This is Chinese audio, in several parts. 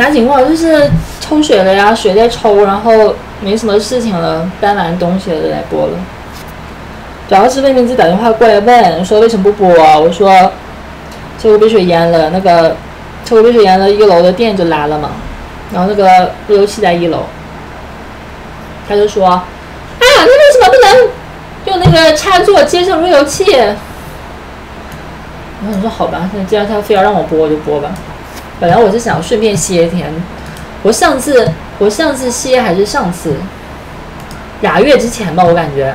啥情况？就是抽水了呀，水在抽，然后没什么事情了，搬完东西了就来播了。主要是魏明志打电话过来问，说为什么不播？我说车库被水淹了，那个车库被水淹了，一楼的电就拉了嘛，然后那个路由器在一楼，他就说啊，那为什么不能用那个插座接上路由器？然后我说好吧，那既然他非要让我播，我就播吧。本来我是想顺便歇一天，我上次我上次歇还是上次俩月之前吧，我感觉。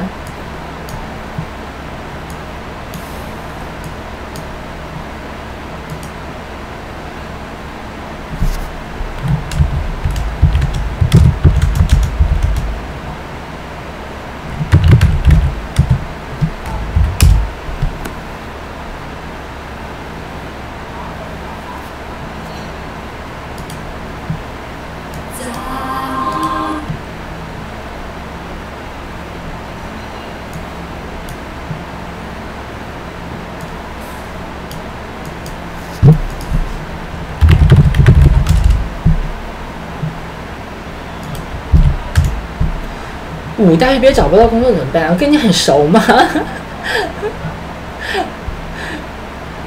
五大学毕业找不到工作怎么办？我跟你很熟吗？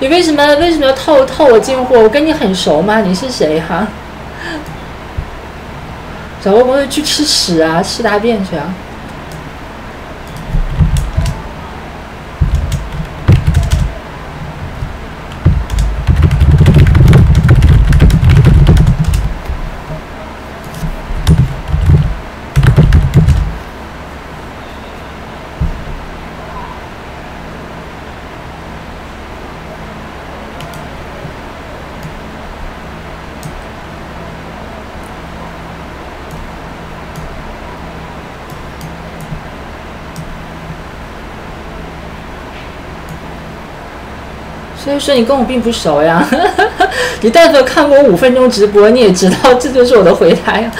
你为什么为什么要套套我进货？我跟你很熟吗？你是谁哈？找个工作去吃屎啊，吃大便去啊！所以说你跟我并不熟呀，你但凡看过五分钟直播，你也知道这就是我的回答呀。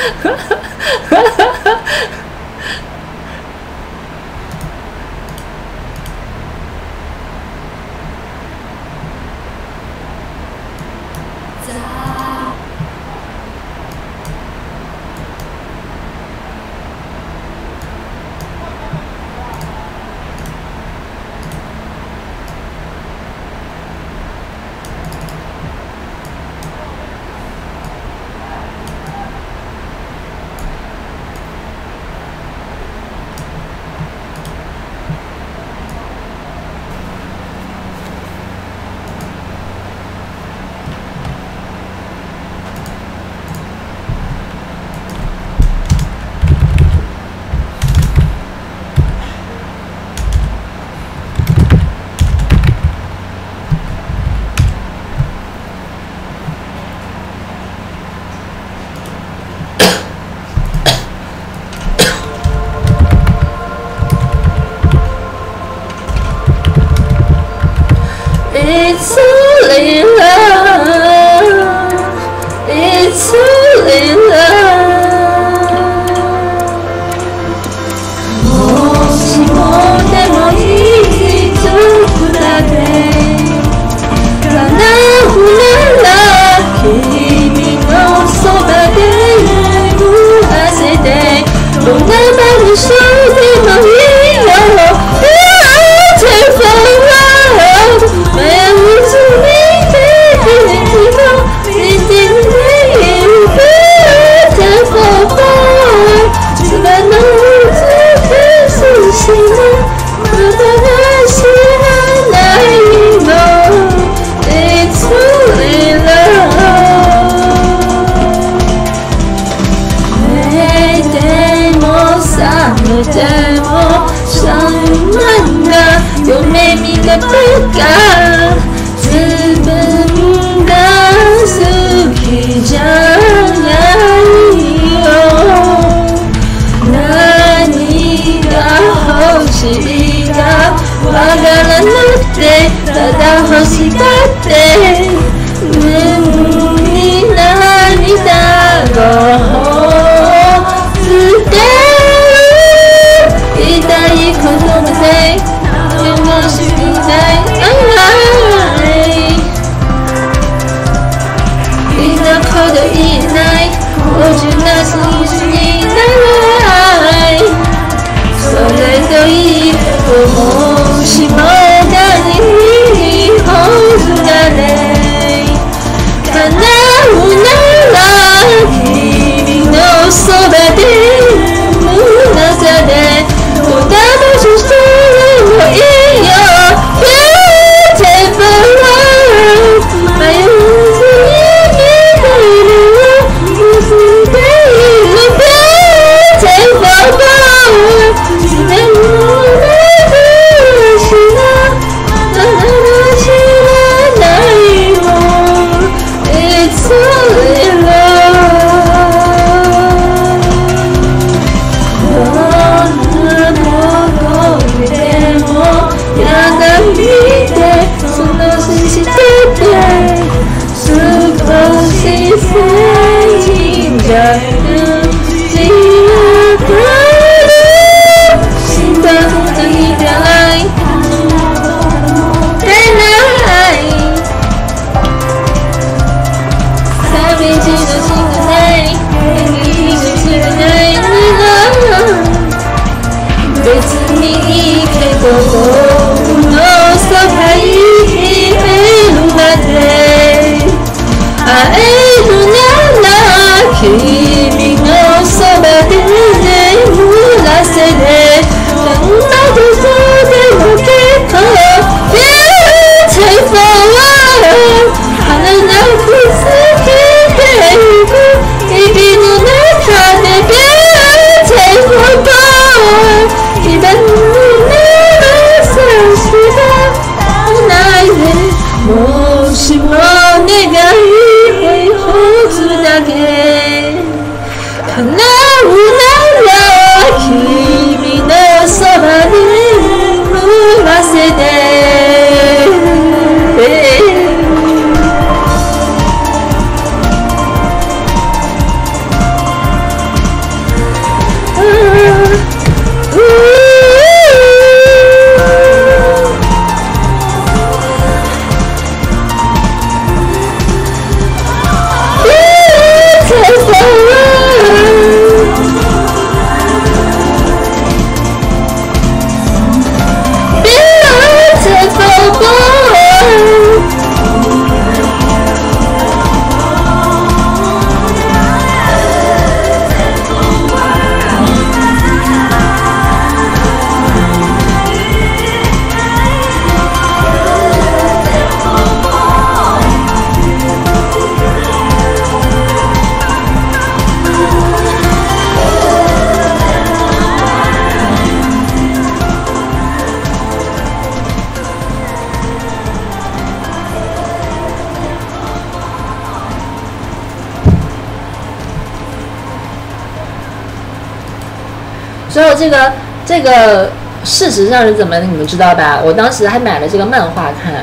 所以这个这个事实上是怎么，你们知道吧？我当时还买了这个漫画看，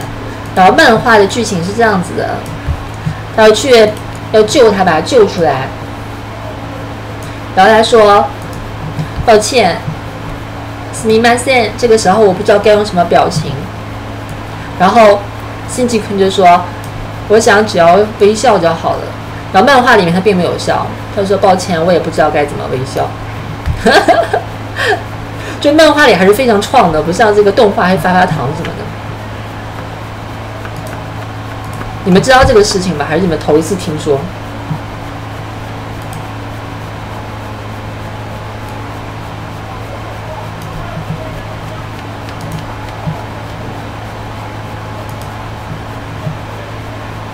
然后漫画的剧情是这样子的：他要去要救他，把他救出来。然后他说：“抱歉，斯密马森。”这个时候我不知道该用什么表情。然后辛吉坤就说：“我想只要微笑就好了。”然后漫画里面他并没有笑，他说：“抱歉，我也不知道该怎么微笑。”哈哈哈，这漫画里还是非常创的，不像这个动画还发发糖什么的。你们知道这个事情吧？还是你们头一次听说？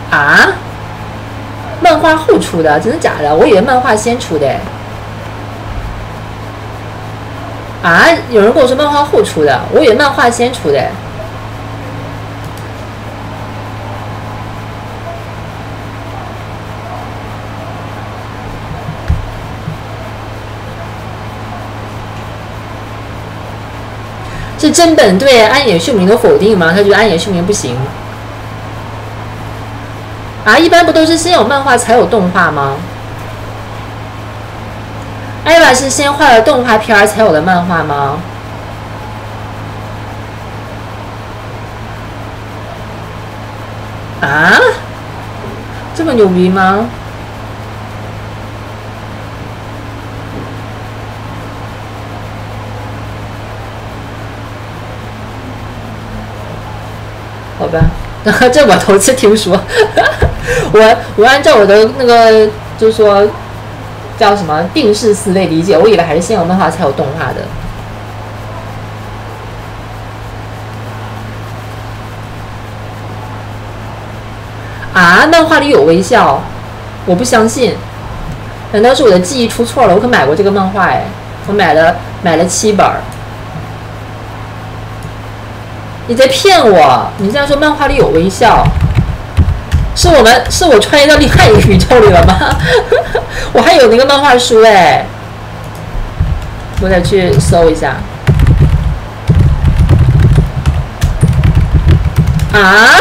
啊？漫画后出的？真的假的？我以为漫画先出的。啊！有人跟我说漫画后出的，我以为漫画先出的。是真本对安野秀明的否定吗？他觉得安野秀明不行。啊，一般不都是先有漫画才有动画吗？艾娃是先画了动画片儿才有的漫画吗？啊？这么牛逼吗？好吧，这我头次听说。我我按照我的那个，就是说。叫什么定式思维理解？我以为还是先有漫画才有动画的。啊，漫画里有微笑？我不相信，难道是我的记忆出错了？我可买过这个漫画哎，我买了买了七本。你在骗我！你这样说漫画里有微笑？是我们是我穿越到另外一个宇宙里了吗？我还有那个漫画书哎，我得去搜一下。啊？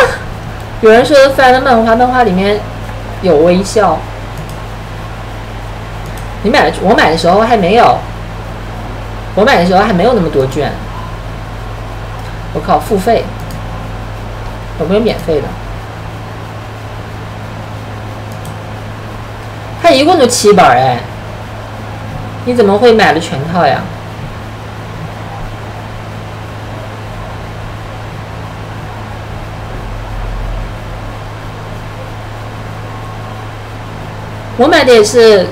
有人说翻了漫画，漫画里面有微笑。你买的，我买的时候还没有。我买的时候还没有那么多卷。我靠，付费？有没有免费的？一共就七本哎，你怎么会买了全套呀？我买的也是，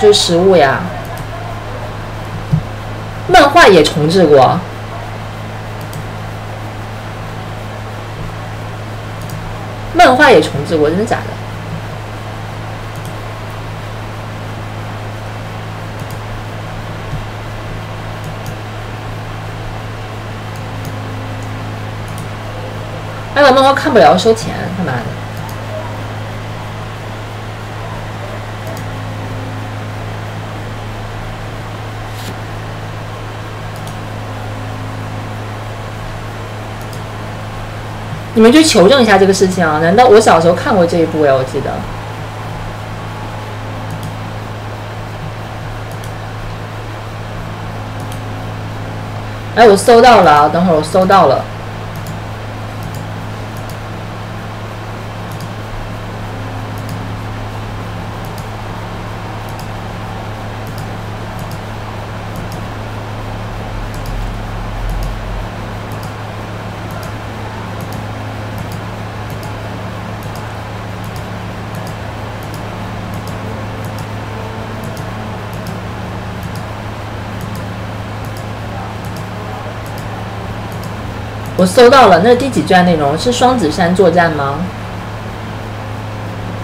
就实物呀。漫画也重置过，漫画也重置过，真的假的？哎，我刚刚看不了，收钱，他妈的！你们去求证一下这个事情啊！难道我小时候看过这一部呀？我记得。哎，我搜到了，等会儿我搜到了。搜到了，那是第几卷内容？是双子山作战吗？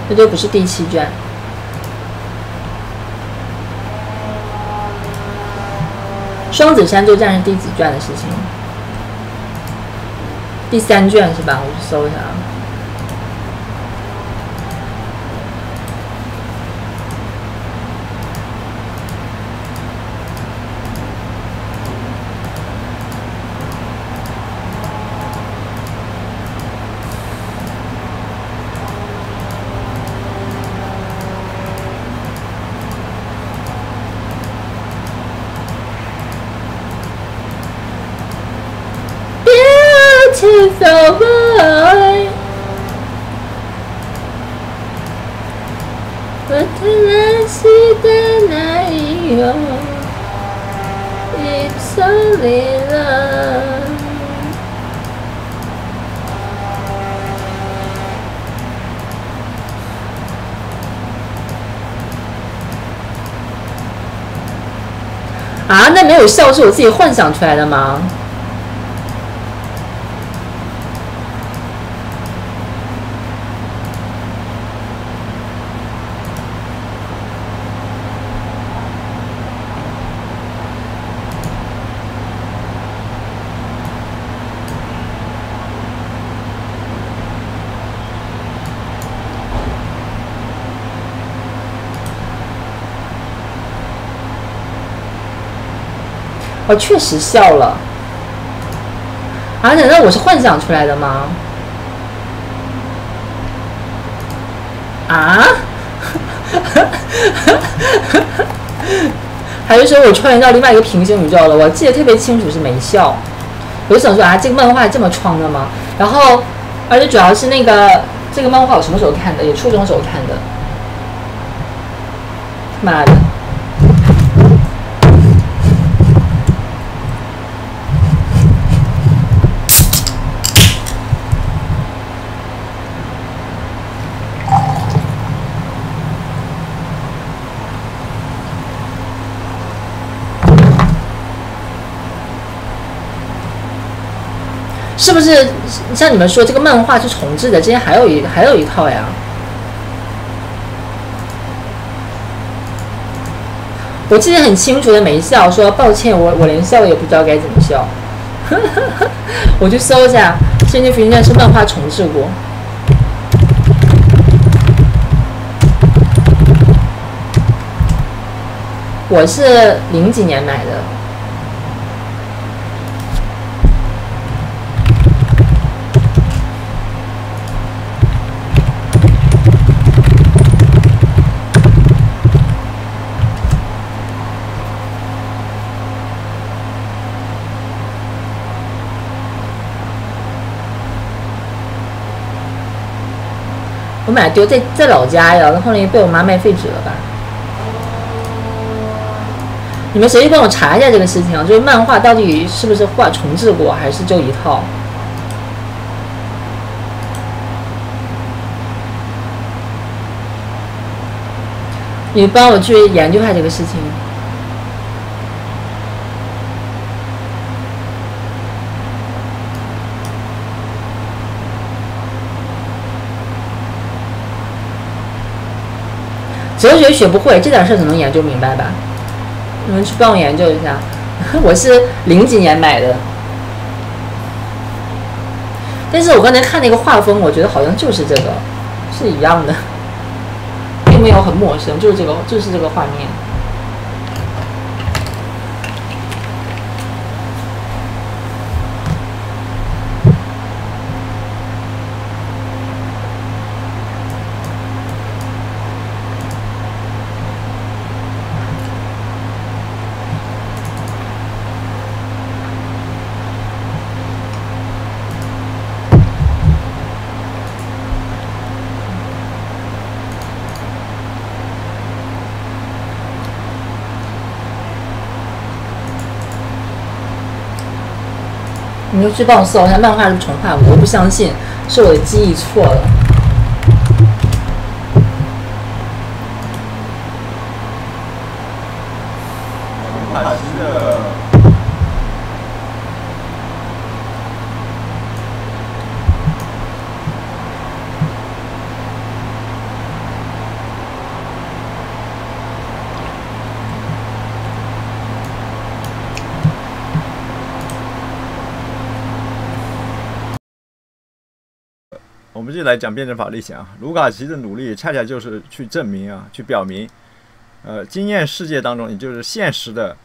那就不是第七卷。双子山作战是第几卷的事情？第三卷是吧？我去搜一下啊有笑是我自己幻想出来的吗？我确实笑了，啊？难道我是幻想出来的吗？啊？还是说我穿越到另外一个平行宇宙了？我记得特别清楚是没笑。我就想说啊，这个漫画这么创的吗？然后，而且主要是那个这个漫画我什么时候看的？也初中时候看的。妈的！是不是像你们说这个漫画是重置的？之前还有一还有一套呀。我记得很清楚的没笑，说抱歉，我我连笑也不知道该怎么笑。我去搜一下，《仙剑飞剑》是漫画重置过。我是零几年买的。我买丢在在老家呀，然后呢被我妈卖废纸了吧？你们谁去帮我查一下这个事情啊？就是漫画到底是不是画重置过，还是就一套？你帮我去研究下这个事情。哲学学不会，这点事儿总能研究明白吧？你们去帮我研究一下。我是零几年买的，但是我刚才看那个画风，我觉得好像就是这个，是一样的，并没有很陌生，就是这个，就是这个画面。去帮我搜一下漫画是重画，我不相信，是我的记忆错了。来讲辩证法历险啊。卢卡奇的努力恰恰就是去证明啊，去表明，呃，经验世界当中，也就是现实的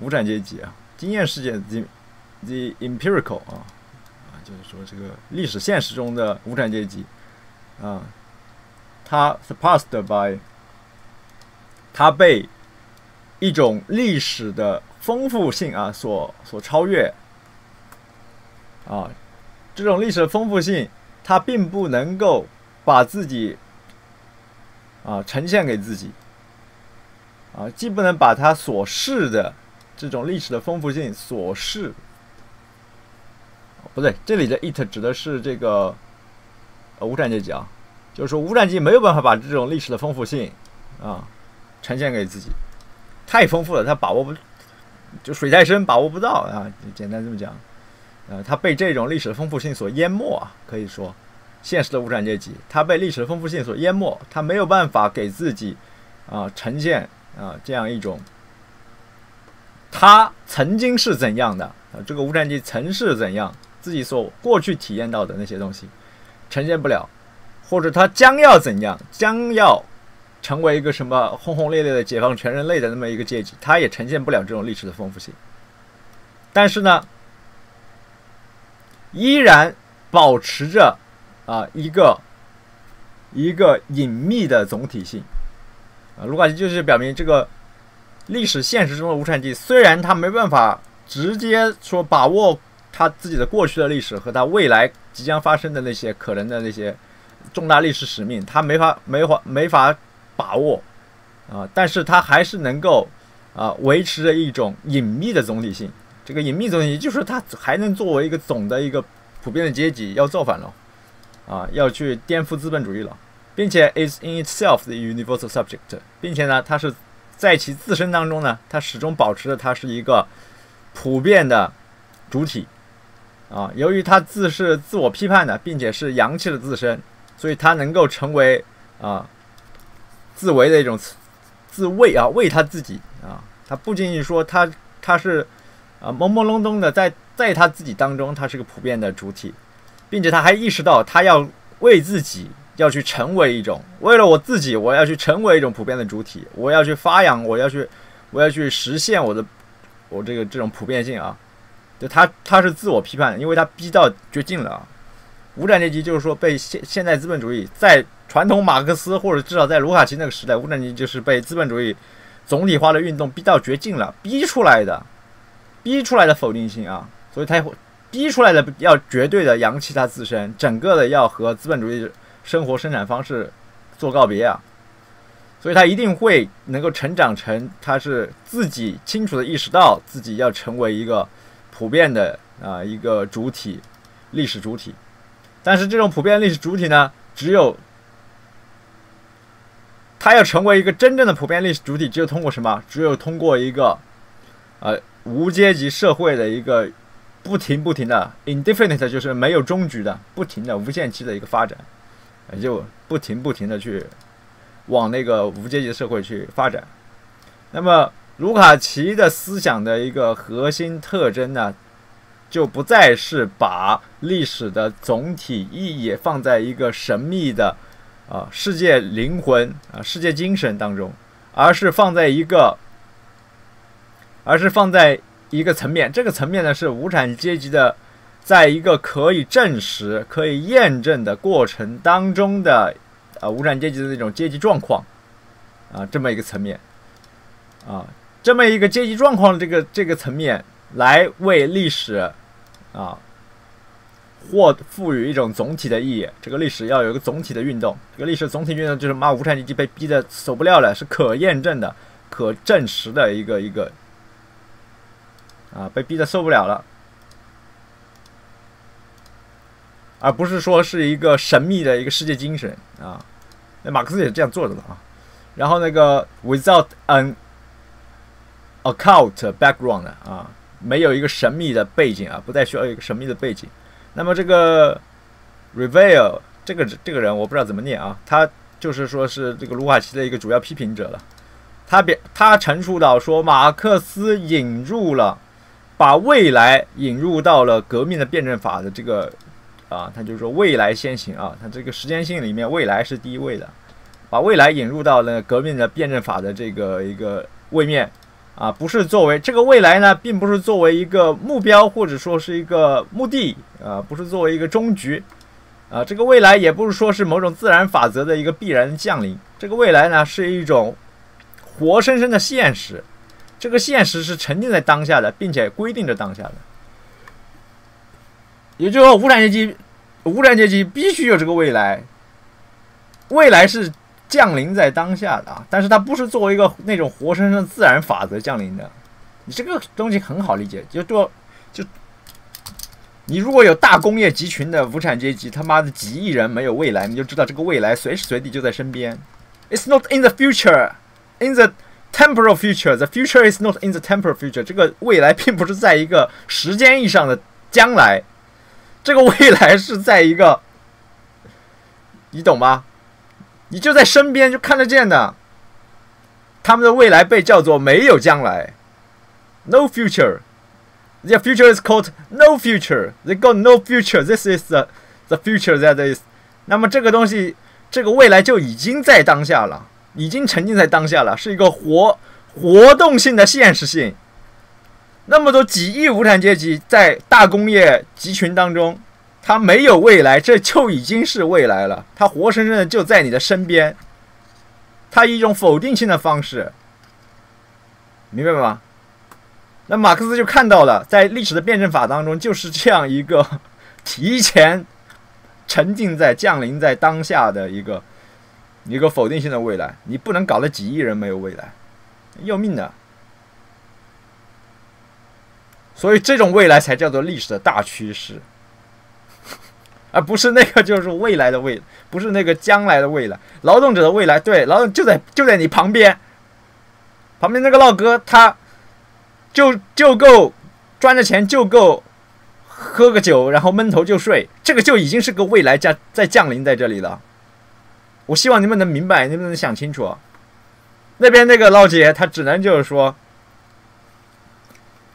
无产阶级啊，经验世界 the the empirical 啊啊，就是说这个历史现实中的无产阶级啊，它 surpassed by 它被一种历史的丰富性啊所所超越啊，这种历史的丰富性。他并不能够把自己啊呈现给自己。啊，既不能把他所示的这种历史的丰富性所示，不对，这里的 it 指的是这个呃无产阶级啊，就是说无产阶级没有办法把这种历史的丰富性啊呈现给自己，太丰富了，他把握不就水太深，把握不到啊，简单这么讲。呃，他被这种历史的丰富性所淹没啊，可以说，现实的无产阶级，他被历史的丰富性所淹没，他没有办法给自己啊呈现啊这样一种他曾经是怎样的啊，这个无产阶级曾是怎样，自己所过去体验到的那些东西呈现不了，或者他将要怎样，将要成为一个什么轰轰烈烈的解放全人类的那么一个阶级，他也呈现不了这种历史的丰富性，但是呢。依然保持着啊一个一个隐秘的总体性啊，卢卡奇就是表明这个历史现实中的无产阶级，虽然他没办法直接说把握他自己的过去的历史和他未来即将发生的那些可能的那些重大历史使命，他没法没法没法把握啊，但是他还是能够啊维持着一种隐秘的总体性。这个隐秘总体就是它还能作为一个总的一个普遍的阶级要造反了，啊，要去颠覆资本主义了，并且 is in itself the universal subject，并且呢，它是在其自身当中呢，它始终保持着它是一个普遍的主体，啊，由于它自是自我批判的，并且是阳气的自身，所以它能够成为啊自为的一种自卫啊，为他自己啊，它不仅仅说它它是。啊，朦朦胧胧的，在在他自己当中，他是个普遍的主体，并且他还意识到，他要为自己要去成为一种，为了我自己，我要去成为一种普遍的主体，我要去发扬，我要去，我要去实现我的，我这个这种普遍性啊，就他他是自我批判，因为他逼到绝境了啊。无产阶级就是说被现现代资本主义在传统马克思或者至少在卢卡奇那个时代，无产阶级就是被资本主义总体化的运动逼到绝境了，逼出来的。逼出来的否定性啊，所以他逼出来的要绝对的扬弃他自身，整个的要和资本主义生活生产方式做告别啊，所以他一定会能够成长成他是自己清楚的意识到自己要成为一个普遍的啊一个主体历史主体，但是这种普遍历史主体呢，只有他要成为一个真正的普遍历史主体，只有通过什么？只有通过一个呃。无阶级社会的一个不停不停的 indefinite 就是没有终局的不停的无限期的一个发展，就不停不停的去往那个无阶级社会去发展。那么卢卡奇的思想的一个核心特征呢，就不再是把历史的总体意义放在一个神秘的啊世界灵魂啊世界精神当中，而是放在一个。而是放在一个层面，这个层面呢是无产阶级的，在一个可以证实、可以验证的过程当中的，啊，无产阶级的那种阶级状况，啊，这么一个层面，啊，这么一个阶级状况这个这个层面，来为历史，啊，或赋予一种总体的意义。这个历史要有一个总体的运动，这个历史总体运动就是骂无产阶级被逼得受不了了，是可验证的、可证实的一个一个。啊，被逼得受不了了，而不是说是一个神秘的一个世界精神啊。那马克思也是这样做的啊。然后那个 without an occult background 啊，没有一个神秘的背景啊，不再需要一个神秘的背景。那么这个 reveal 这个这个人我不知道怎么念啊，他就是说是这个卢卡奇的一个主要批评者了。他表他陈述到说，马克思引入了把未来引入到了革命的辩证法的这个啊，他就是说未来先行啊，他这个时间性里面未来是第一位的。把未来引入到了革命的辩证法的这个一个位面，啊，不是作为这个未来呢，并不是作为一个目标或者说是一个目的，啊，不是作为一个终局，啊，这个未来也不是说是某种自然法则的一个必然降临，这个未来呢是一种活生生的现实，这个现实是沉浸在当下的，并且规定着当下的，也就是说，无产阶级，无产阶级必须有这个未来，未来是。降临在当下的啊，但是它不是作为一个那种活生生的自然法则降临的。你这个东西很好理解，就做就你如果有大工业集群的无产阶级，他妈的几亿人没有未来，你就知道这个未来随时随地就在身边。It's not in the future, in the temporal future. The future is not in the temporal future. 这个未来并不是在一个时间意义上的将来，这个未来是在一个，你懂吗？你就在身边，就看得见的。他们的未来被叫做没有将来，no future。Their future is called no future. They got no future. This is the the future that is。那么这个东西，这个未来就已经在当下了，已经沉浸在当下了，是一个活活动性的现实性。那么多几亿无产阶级在大工业集群当中。他没有未来，这就已经是未来了。他活生生的就在你的身边。他以一种否定性的方式，明白吗？那马克思就看到了，在历史的辩证法当中，就是这样一个提前沉浸在、降临在当下的一个一个否定性的未来。你不能搞得几亿人没有未来，要命的。所以这种未来才叫做历史的大趋势。而不是那个，就是未来的未，不是那个将来的未来。劳动者的未来，对，劳动就在就在你旁边，旁边那个老哥，他就就够赚的钱就够喝个酒，然后闷头就睡，这个就已经是个未来降在降临在这里了。我希望你们能明白，你们能想清楚。那边那个老姐，她只能就是说，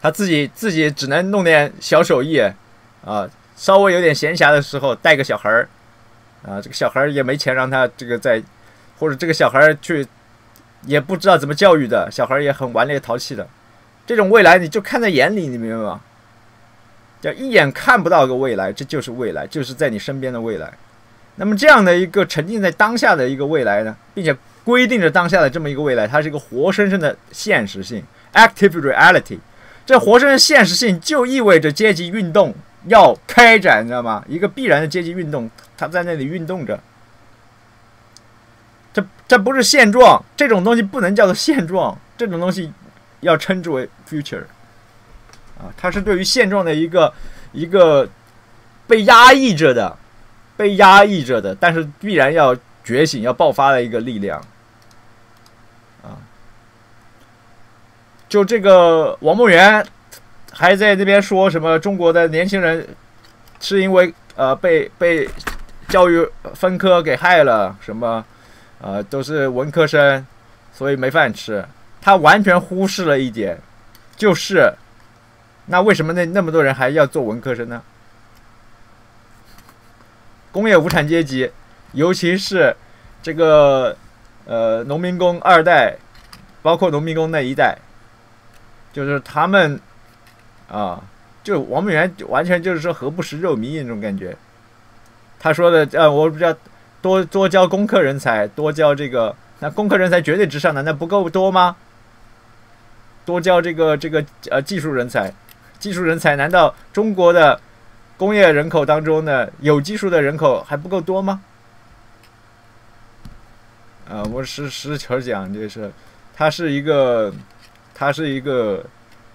他自己自己只能弄点小手艺啊。稍微有点闲暇的时候，带个小孩儿，啊，这个小孩儿也没钱让他这个在，或者这个小孩儿去，也不知道怎么教育的，小孩儿也很顽劣淘气的，这种未来你就看在眼里，你明白吗？叫一眼看不到个未来，这就是未来，就是在你身边的未来。那么这样的一个沉浸在当下的一个未来呢，并且规定着当下的这么一个未来，它是一个活生生的现实性 （active reality）。这活生生现实性就意味着阶级运动。要开展，你知道吗？一个必然的阶级运动，它在那里运动着。这这不是现状，这种东西不能叫做现状，这种东西要称之为 future。啊，它是对于现状的一个一个被压抑着的、被压抑着的，但是必然要觉醒、要爆发的一个力量。啊，就这个王梦圆。还在那边说什么中国的年轻人是因为呃被被教育分科给害了什么呃都是文科生，所以没饭吃。他完全忽视了一点，就是那为什么那那么多人还要做文科生呢？工业无产阶级，尤其是这个呃农民工二代，包括农民工那一代，就是他们。啊，就王梦圆完全就是说“何不食肉糜”那种感觉。他说的，呃，我比较多多教工科人才，多教这个，那工科人才绝对之上的，那不够多吗？多教这个这个呃技术人才，技术人才难道中国的工业人口当中呢有技术的人口还不够多吗？啊，我实实球讲就是，他是一个，他是一个。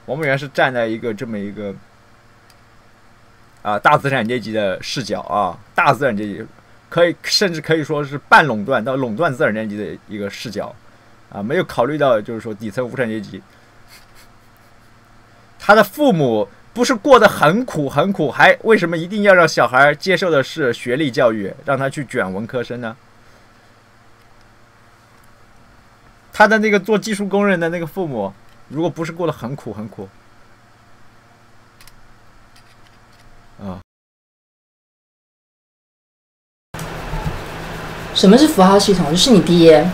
王梦原是站在一个这么一个啊大资产阶级的视角啊，大资产阶级可以甚至可以说是半垄断到垄断资产阶级的一个视角啊，没有考虑到就是说底层无产阶级，他的父母不是过得很苦很苦，还为什么一定要让小孩接受的是学历教育，让他去卷文科生呢？他的那个做技术工人的那个父母，如果不是过得很苦很苦，啊，什么是符号系统？就是你爹。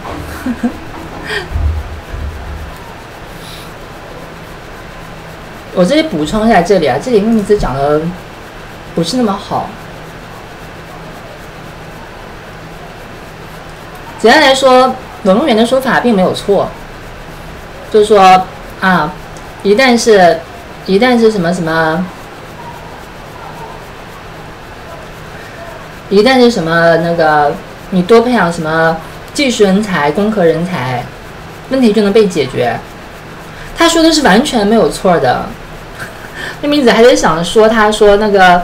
我这里补充一下，这里啊，这里名字讲的不是那么好。简单来说。文公园的说法并没有错，就是说啊，一旦是，一旦是什么什么，一旦是什么那个，你多培养什么技术人才、工科人才，问题就能被解决。他说的是完全没有错的。那明子还在想说，他说那个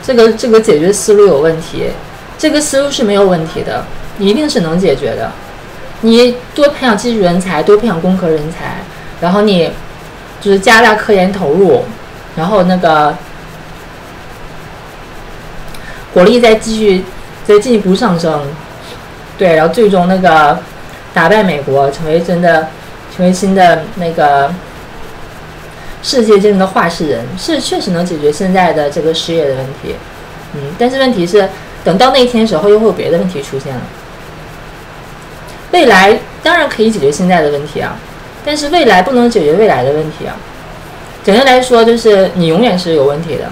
这个这个解决思路有问题，这个思路是没有问题的，你一定是能解决的。你多培养技术人才，多培养工科人才，然后你就是加大科研投入，然后那个国力再继续再进一步上升，对，然后最终那个打败美国，成为真的成为新的那个世界真正的话事人，是确实能解决现在的这个失业的问题，嗯，但是问题是等到那一天时候，又会有别的问题出现了。未来当然可以解决现在的问题啊，但是未来不能解决未来的问题啊。简单来说，就是你永远是有问题的。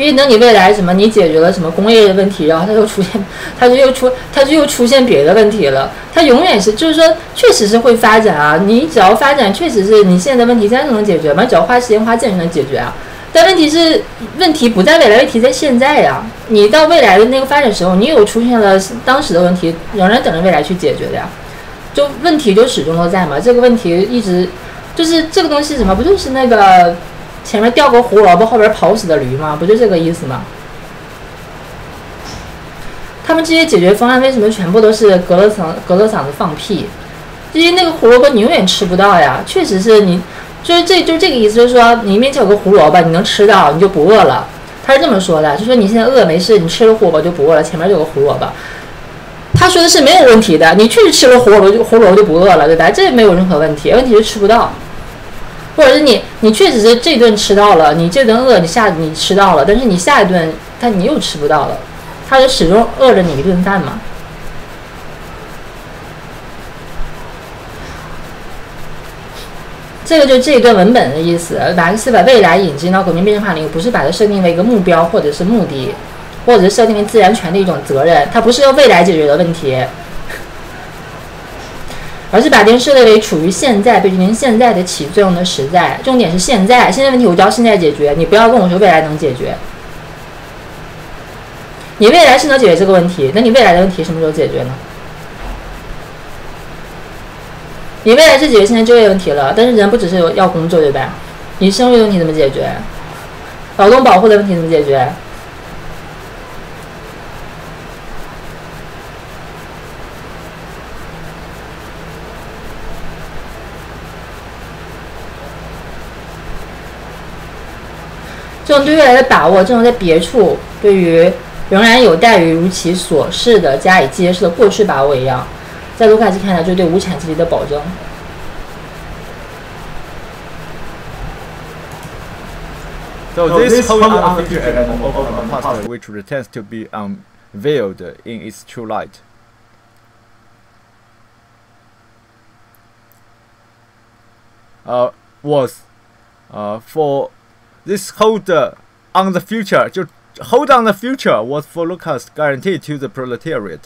因为等你未来什么，你解决了什么工业的问题，然后它又出现，它就又出，它就又出现别的问题了。它永远是，就是说，确实是会发展啊。你只要发展，确实是你现在的问题现在就能解决嘛，只要花时间花钱就能解决啊。但问题是，问题不在未来，问题在现在呀。你到未来的那个发展时候，你有出现了当时的问题，仍然等着未来去解决的呀。就问题就始终都在嘛。这个问题一直就是这个东西什么，不就是那个前面掉个胡萝卜，后边跑死的驴吗？不就这个意思吗？他们这些解决方案为什么全部都是隔了嗓隔了嗓子放屁？因为那个胡萝卜你永远吃不到呀。确实是你。就是这就这个意思，就是说你面前有个胡萝卜，你能吃到，你就不饿了。他是这么说的，就说你现在饿没事，你吃了胡萝卜就不饿了。前面就有个胡萝卜，他说的是没有问题的。你确实吃了胡萝卜就胡萝卜就不饿了，对吧？这没有任何问题，问题是吃不到，或者是你你确实是这顿吃到了，你这顿饿你下你吃到了，但是你下一顿他你又吃不到了，他就始终饿着你一顿饭嘛。这个就是这一段文本的意思，马克思把未来引进到革命辩证法里，不是把它设定为一个目标或者是目的，或者是设定为自然权的一种责任，它不是用未来解决的问题，而是把这设定为处于现在被决定现在的起作用的实在，重点是现在，现在问题我就要现在解决，你不要跟我说未来能解决，你未来是能解决这个问题，那你未来的问题什么时候解决呢？你未来是解决现在就业问题了，但是人不只是要工作对吧？你生育问题怎么解决？劳动保护的问题怎么解决？这种对未来的把握，这种在别处对于仍然有待于如其所示的加以揭示的过去把握一样。在卢卡奇看来，就是对无产阶级的保证。So this future and of the past, which pretends to be unveiled in its true light. Uh, was, uh, for this hold on the future, 就 hold on the future was for Lucas guaranteed to the proletariat.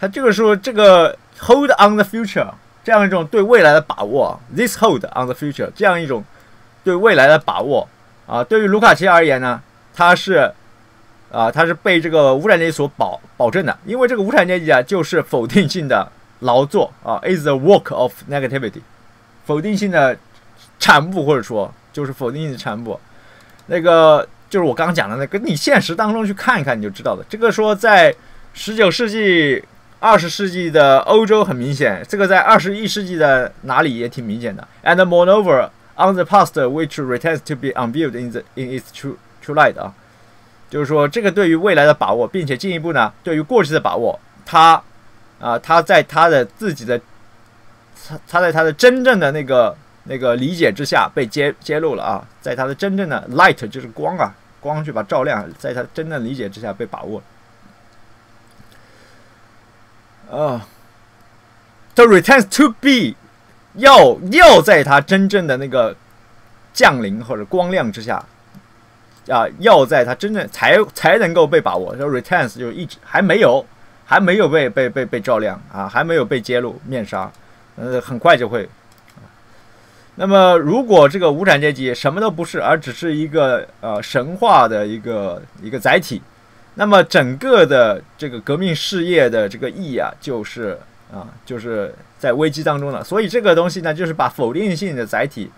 他这个时候，这个 hold on the future 这样一种对未来的把握，this hold on the future 这样一种对未来的把握啊，对于卢卡奇而言呢，他是啊，他是被这个无产阶级所保保证的，因为这个无产阶级啊，就是否定性的劳作啊，is the work of negativity，否定性的产物，或者说就是否定性的产物。那个就是我刚刚讲的那个，你现实当中去看一看你就知道了。这个说在十九世纪、二十世纪的欧洲很明显，这个在二十一世纪的哪里也挺明显的。And moreover, on the past, which retains to be unveiled in the in its true true light 啊，就是说这个对于未来的把握，并且进一步呢，对于过去的把握，他啊，他在他的自己的他他在他的真正的那个。那个理解之下被揭揭露了啊，在他的真正的 light 就是光啊，光去把照亮，在他真正理解之下被把握。啊，the returns to be 要要在他真正的那个降临或者光亮之下啊，要在他真正才才能够被把握。说 returns 就一直还没有还没有被被被被照亮啊，还没有被揭露面纱，呃，很快就会。那么，如果这个无产阶级什么都不是，而只是一个呃神话的一个一个载体，那么整个的这个革命事业的这个意义啊，就是啊，就是在危机当中了。所以这个东西呢，就是把否定性的载体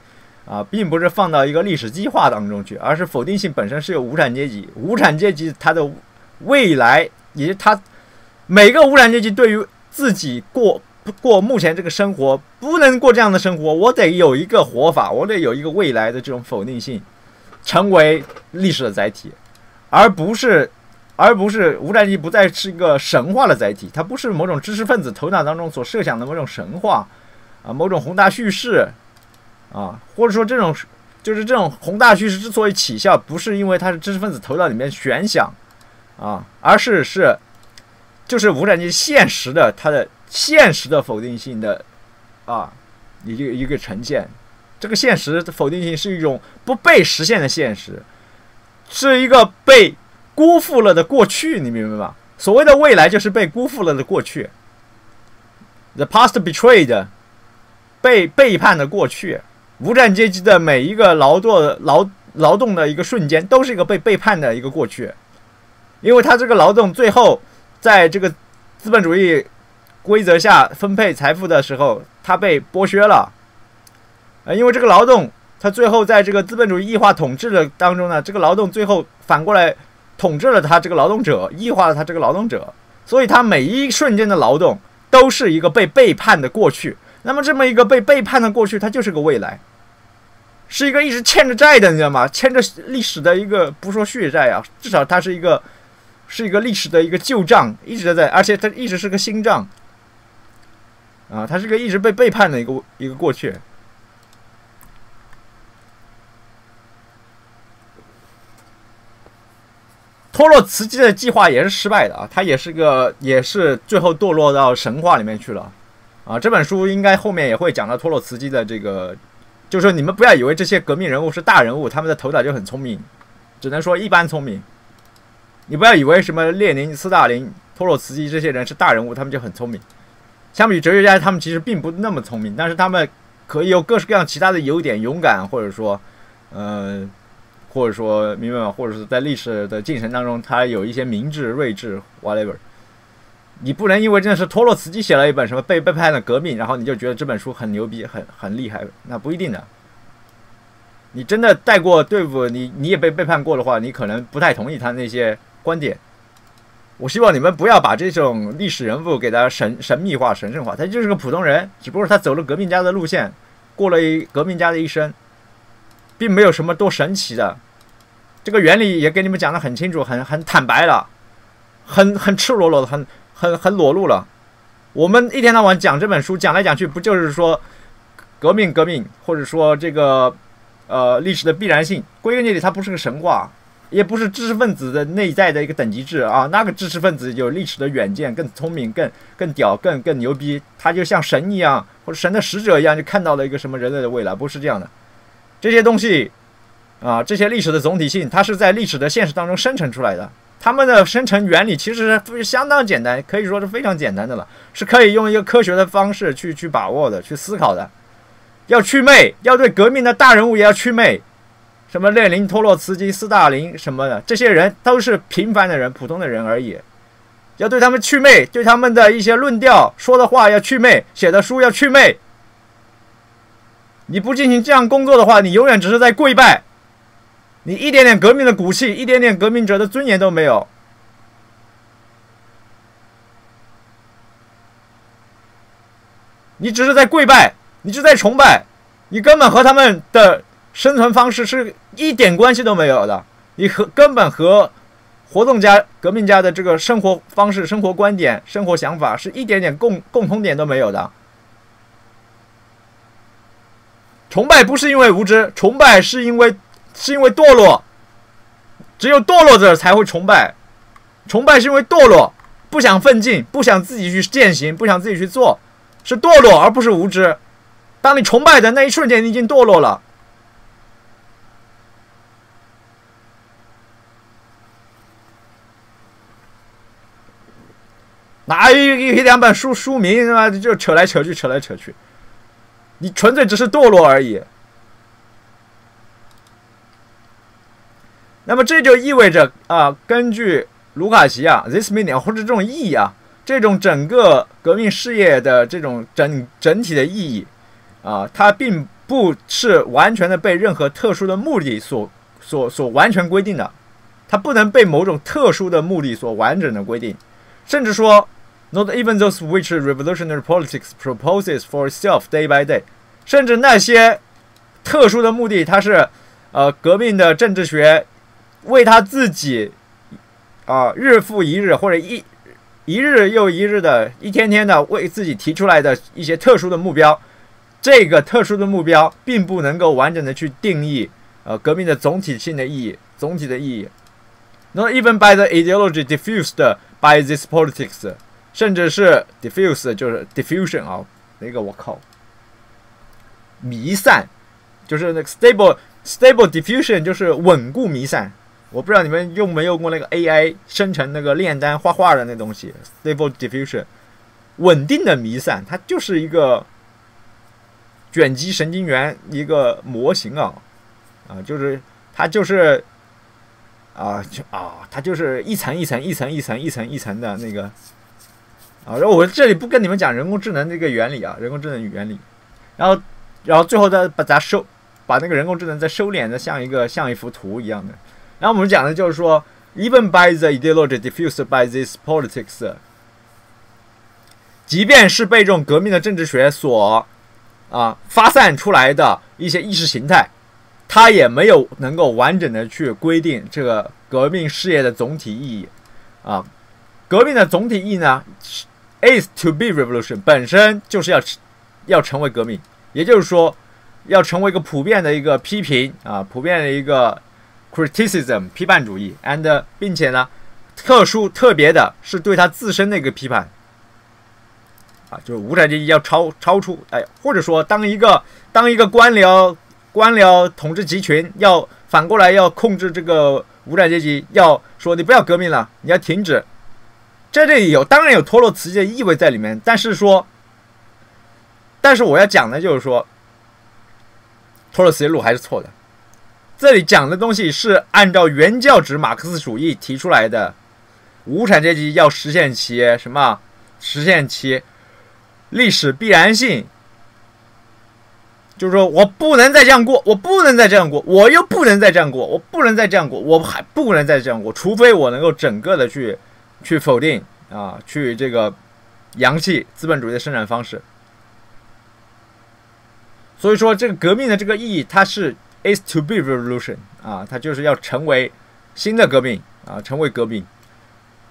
啊，并不是放到一个历史计划当中去，而是否定性本身是有无产阶级，无产阶级它的未来以及它每个无产阶级对于自己过。过目前这个生活不能过这样的生活，我得有一个活法，我得有一个未来的这种否定性，成为历史的载体，而不是，而不是无产阶级不再是一个神话的载体，它不是某种知识分子头脑当中所设想的某种神话，啊，某种宏大叙事，啊，或者说这种就是这种宏大叙事之所以起效，不是因为它是知识分子头脑里面悬想，啊，而是是，就是无产阶级现实的它的。现实的否定性的，啊，一个一个呈现，这个现实的否定性是一种不被实现的现实，是一个被辜负了的过去，你明白吗？所谓的未来就是被辜负了的过去，the past betrayed，被背叛的过去，无产阶级的每一个劳作劳劳动的一个瞬间，都是一个被背叛的一个过去，因为他这个劳动最后在这个资本主义。规则下分配财富的时候，他被剥削了，呃，因为这个劳动，他最后在这个资本主义异化统治的当中呢，这个劳动最后反过来统治了他这个劳动者，异化了他这个劳动者，所以他每一瞬间的劳动都是一个被背叛的过去。那么这么一个被背叛的过去，它就是个未来，是一个一直欠着债的，你知道吗？欠着历史的一个不说血债啊，至少它是一个是一个历史的一个旧账，一直在，而且它一直是个新账。啊，他是个一直被背叛的一个一个过去。托洛茨基的计划也是失败的啊，他也是个，也是最后堕落到神话里面去了。啊，这本书应该后面也会讲到托洛茨基的这个，就是说你们不要以为这些革命人物是大人物，他们的头脑就很聪明，只能说一般聪明。你不要以为什么列宁、斯大林、托洛茨基这些人是大人物，他们就很聪明。相比哲学家，他们其实并不那么聪明，但是他们可以有各式各样其他的优点，勇敢，或者说，呃，或者说明白吗？或者是在历史的进程当中，他有一些明智、睿智，whatever。你不能因为真的是托洛茨基写了一本什么被背叛的革命，然后你就觉得这本书很牛逼、很很厉害，那不一定的。你真的带过队伍，你你也被背叛过的话，你可能不太同意他那些观点。我希望你们不要把这种历史人物给他神神秘化、神圣化，他就是个普通人，只不过他走了革命家的路线，过了一革命家的一生，并没有什么多神奇的。这个原理也给你们讲得很清楚、很很坦白了，很很赤裸裸的、很很很裸露了。我们一天到晚讲这本书，讲来讲去，不就是说革命、革命，或者说这个呃历史的必然性？归根结底，它不是个神话。也不是知识分子的内在的一个等级制啊，那个知识分子有历史的远见，更聪明、更更屌、更更牛逼，他就像神一样，或者神的使者一样，就看到了一个什么人类的未来，不是这样的。这些东西啊，这些历史的总体性，它是在历史的现实当中生成出来的。它们的生成原理其实相当简单，可以说是非常简单的了，是可以用一个科学的方式去去把握的、去思考的。要祛魅，要对革命的大人物也要祛魅。什么列宁、托洛茨基、斯大林什么的，这些人都是平凡的人、普通的人而已。要对他们祛魅，对他们的一些论调、说的话要祛魅，写的书要祛魅。你不进行这样工作的话，你永远只是在跪拜，你一点点革命的骨气，一点点革命者的尊严都没有。你只是在跪拜，你是在崇拜，你根本和他们的生存方式是一点关系都没有的。你和根本和活动家、革命家的这个生活方式、生活观点、生活想法是一点点共共通点都没有的。崇拜不是因为无知，崇拜是因为是因为堕落。只有堕落者才会崇拜，崇拜是因为堕落，不想奋进，不想自己去践行，不想自己去做。是堕落，而不是无知。当你崇拜的那一瞬间，你已经堕落了。拿一一两本书书名是吧？就扯来扯去，扯来扯去，你纯粹只是堕落而已。那么这就意味着啊，根据卢卡奇啊，this meaning 或者这种意义啊。这种整个革命事业的这种整整体的意义，啊，它并不是完全的被任何特殊的目的所所所完全规定的，它不能被某种特殊的目的所完整的规定，甚至说，not even those which revolutionary politics proposes for itself day by day，甚至那些特殊的目的，它是呃革命的政治学为他自己啊日复一日或者一。一日又一日的，一天天的为自己提出来的一些特殊的目标，这个特殊的目标并不能够完整的去定义呃革命的总体性的意义，总体的意义。Not even by the ideology diffused by this politics，甚至是 diffuse 就是 diffusion 啊，那个我靠，弥散，就是那个 stable stable diffusion 就是稳固弥散。我不知道你们用没用过那个 AI 生成那个炼丹画画的那东西，Stable Diffusion，稳定的弥散，它就是一个卷积神经元一个模型啊，啊，就是它就是啊，就啊，它就是一层一层一层一层一层一层的那个啊，然后我这里不跟你们讲人工智能这个原理啊，人工智能原理，然后然后最后再把它收，把那个人工智能再收敛的像一个像一幅图一样的。然后我们讲的就是说，even by the ideology diffused by this politics，即便是被这种革命的政治学所啊发散出来的一些意识形态，它也没有能够完整的去规定这个革命事业的总体意义啊。革命的总体意义呢，is to be revolution，本身就是要要成为革命，也就是说，要成为一个普遍的一个批评啊，普遍的一个。criticism 批判主义，and 并且呢，特殊特别的是对他自身的一个批判，啊，就是无产阶级要超超出，哎，或者说当一个当一个官僚官僚统治集群要反过来要控制这个无产阶级，要说你不要革命了，你要停止，这里有当然有托洛茨基的意味在里面，但是说，但是我要讲的就是说，托洛茨基路还是错的。这里讲的东西是按照原教旨马克思主义提出来的，无产阶级要实现其什么？实现其历史必然性，就是说我不能再这样过，我不能再这样过，我又不能再这样过，我不能再这样过，我还不能再这样过，除非我能够整个的去去否定啊，去这个扬弃资本主义的生产方式。所以说，这个革命的这个意义，它是。is to be revolution 啊，它就是要成为新的革命啊，成为革命，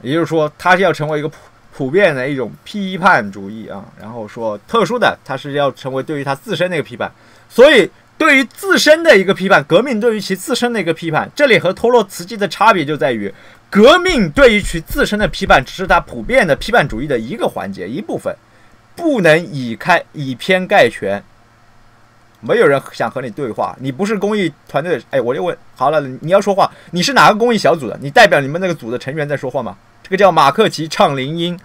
也就是说，它是要成为一个普普遍的一种批判主义啊。然后说特殊的，它是要成为对于它自身的一个批判。所以，对于自身的一个批判，革命对于其自身的一个批判，这里和托洛茨基的差别就在于，革命对于其自身的批判，只是它普遍的批判主义的一个环节一部分，不能以开以偏概全。没有人想和你对话，你不是公益团队。哎，我就问，好了，你要说话，你是哪个公益小组的？你代表你们那个组的成员在说话吗？这个叫马克奇唱铃音，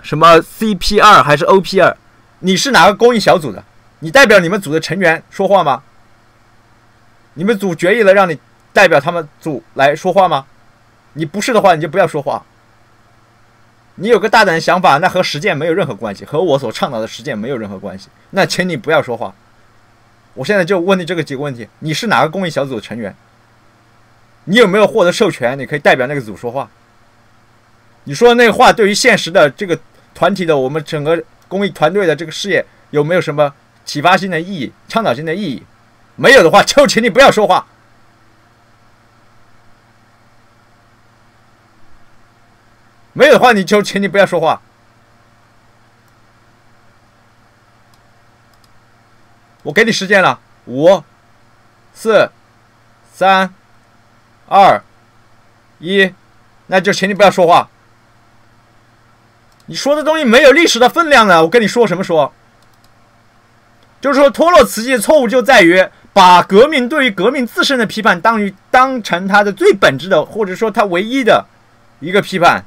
什么 CP 二还是 OP 二？你是哪个公益小组的？你代表你们组的成员说话吗？你们组决议了让你代表他们组来说话吗？你不是的话，你就不要说话。你有个大胆的想法，那和实践没有任何关系，和我所倡导的实践没有任何关系。那请你不要说话。我现在就问你这个几个问题：你是哪个公益小组的成员？你有没有获得授权？你可以代表那个组说话。你说的那个话对于现实的这个团体的我们整个公益团队的这个事业有没有什么启发性的意义、倡导性的意义？没有的话，就请你不要说话。没有的话，你就请你不要说话。我给你时间了，五、四、三、二、一，那就请你不要说话。你说的东西没有历史的分量了，我跟你说什么说？就是说，托洛茨基的错误就在于把革命对于革命自身的批判当于当成他的最本质的，或者说他唯一的一个批判，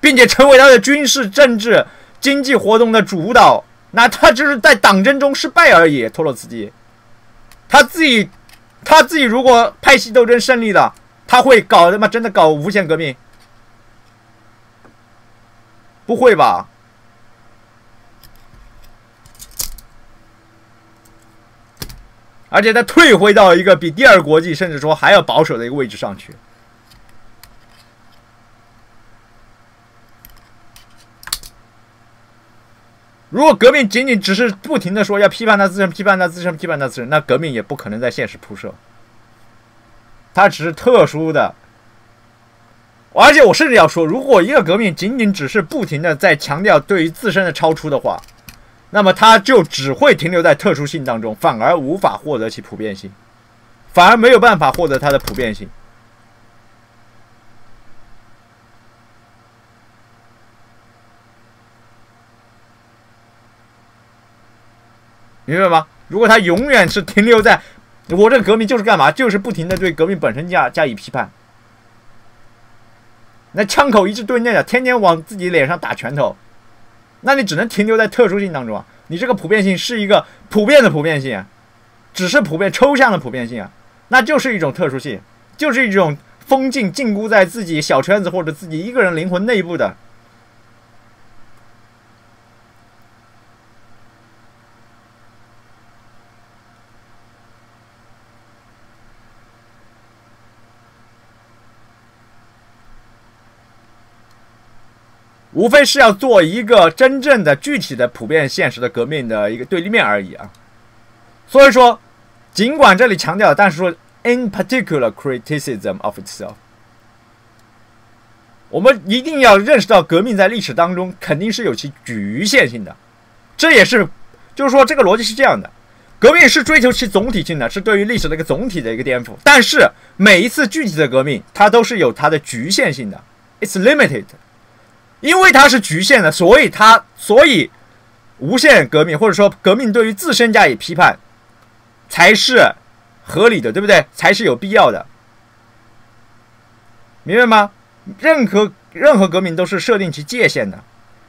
并且成为他的军事、政治、经济活动的主导。那他就是在党争中失败而已。托洛茨基，他自己，他自己如果派系斗争胜利了，他会搞他妈真的搞无限革命？不会吧？而且他退回到一个比第二国际甚至说还要保守的一个位置上去。如果革命仅仅只是不停的说要批判他自身、批判他自身、批判他自身，那革命也不可能在现实铺设。它只是特殊的，而且我甚至要说，如果一个革命仅仅只是不停的在强调对于自身的超出的话，那么它就只会停留在特殊性当中，反而无法获得其普遍性，反而没有办法获得它的普遍性。明白吗？如果他永远是停留在我这革命就是干嘛，就是不停的对革命本身加加以批判，那枪口一直对内的，天天往自己脸上打拳头，那你只能停留在特殊性当中啊！你这个普遍性是一个普遍的普遍性，只是普遍抽象的普遍性啊，那就是一种特殊性，就是一种封禁禁锢在自己小圈子或者自己一个人灵魂内部的。无非是要做一个真正的、具体的、普遍现实的革命的一个对立面而已啊。所以说，尽管这里强调，但是说 in particular criticism of itself，我们一定要认识到，革命在历史当中肯定是有其局限性的。这也是，就是说，这个逻辑是这样的：革命是追求其总体性的，是对于历史的一个总体的一个颠覆。但是每一次具体的革命，它都是有它的局限性的，it's limited。因为它是局限的，所以它所以无限革命或者说革命对于自身加以批判才是合理的，对不对？才是有必要的，明白吗？任何任何革命都是设定其界限的，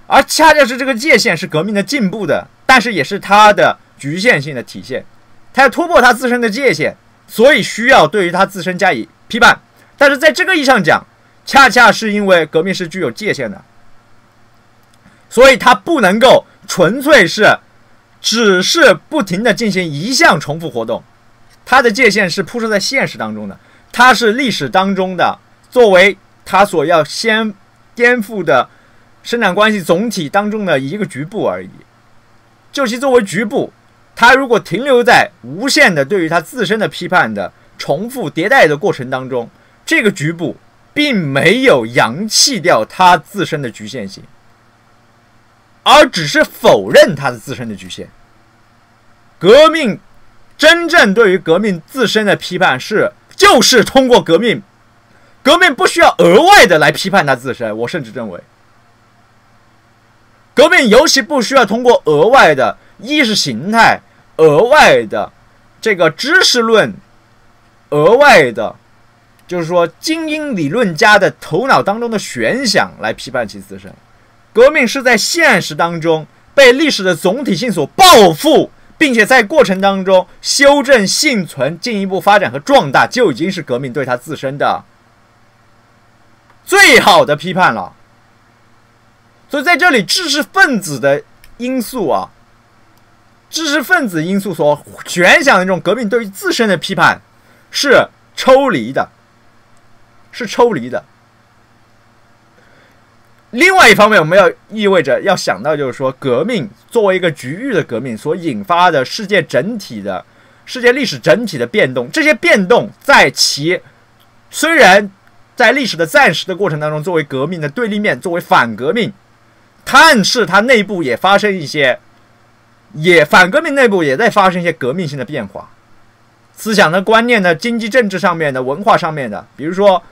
而恰恰是这个界限是革命的进步的，但是也是它的局限性的体现。它要突破它自身的界限，所以需要对于它自身加以批判。但是在这个意义上讲，恰恰是因为革命是具有界限的。所以它不能够纯粹是，只是不停的进行一项重复活动，它的界限是铺设在现实当中的，它是历史当中的作为它所要先颠覆的生产关系总体当中的一个局部而已。就其作为局部，它如果停留在无限的对于它自身的批判的重复迭代的过程当中，这个局部并没有扬弃掉它自身的局限性。而只是否认它的自身的局限。革命真正对于革命自身的批判是，就是通过革命，革命不需要额外的来批判它自身。我甚至认为，革命尤其不需要通过额外的意识形态、额外的这个知识论、额外的，就是说精英理论家的头脑当中的玄想来批判其自身。革命是在现实当中被历史的总体性所报复，并且在过程当中修正、幸存、进一步发展和壮大，就已经是革命对他自身的最好的批判了。所以在这里，知识分子的因素啊，知识分子因素所悬想的这种革命对于自身的批判是抽离的，是抽离的。另外一方面，我们要意味着要想到，就是说，革命作为一个局域的革命所引发的世界整体的、世界历史整体的变动，这些变动在其虽然在历史的暂时的过程当中作为革命的对立面，作为反革命，但是它内部也发生一些，也反革命内部也在发生一些革命性的变化，思想的观念的、经济政治上面的、文化上面的，比如说。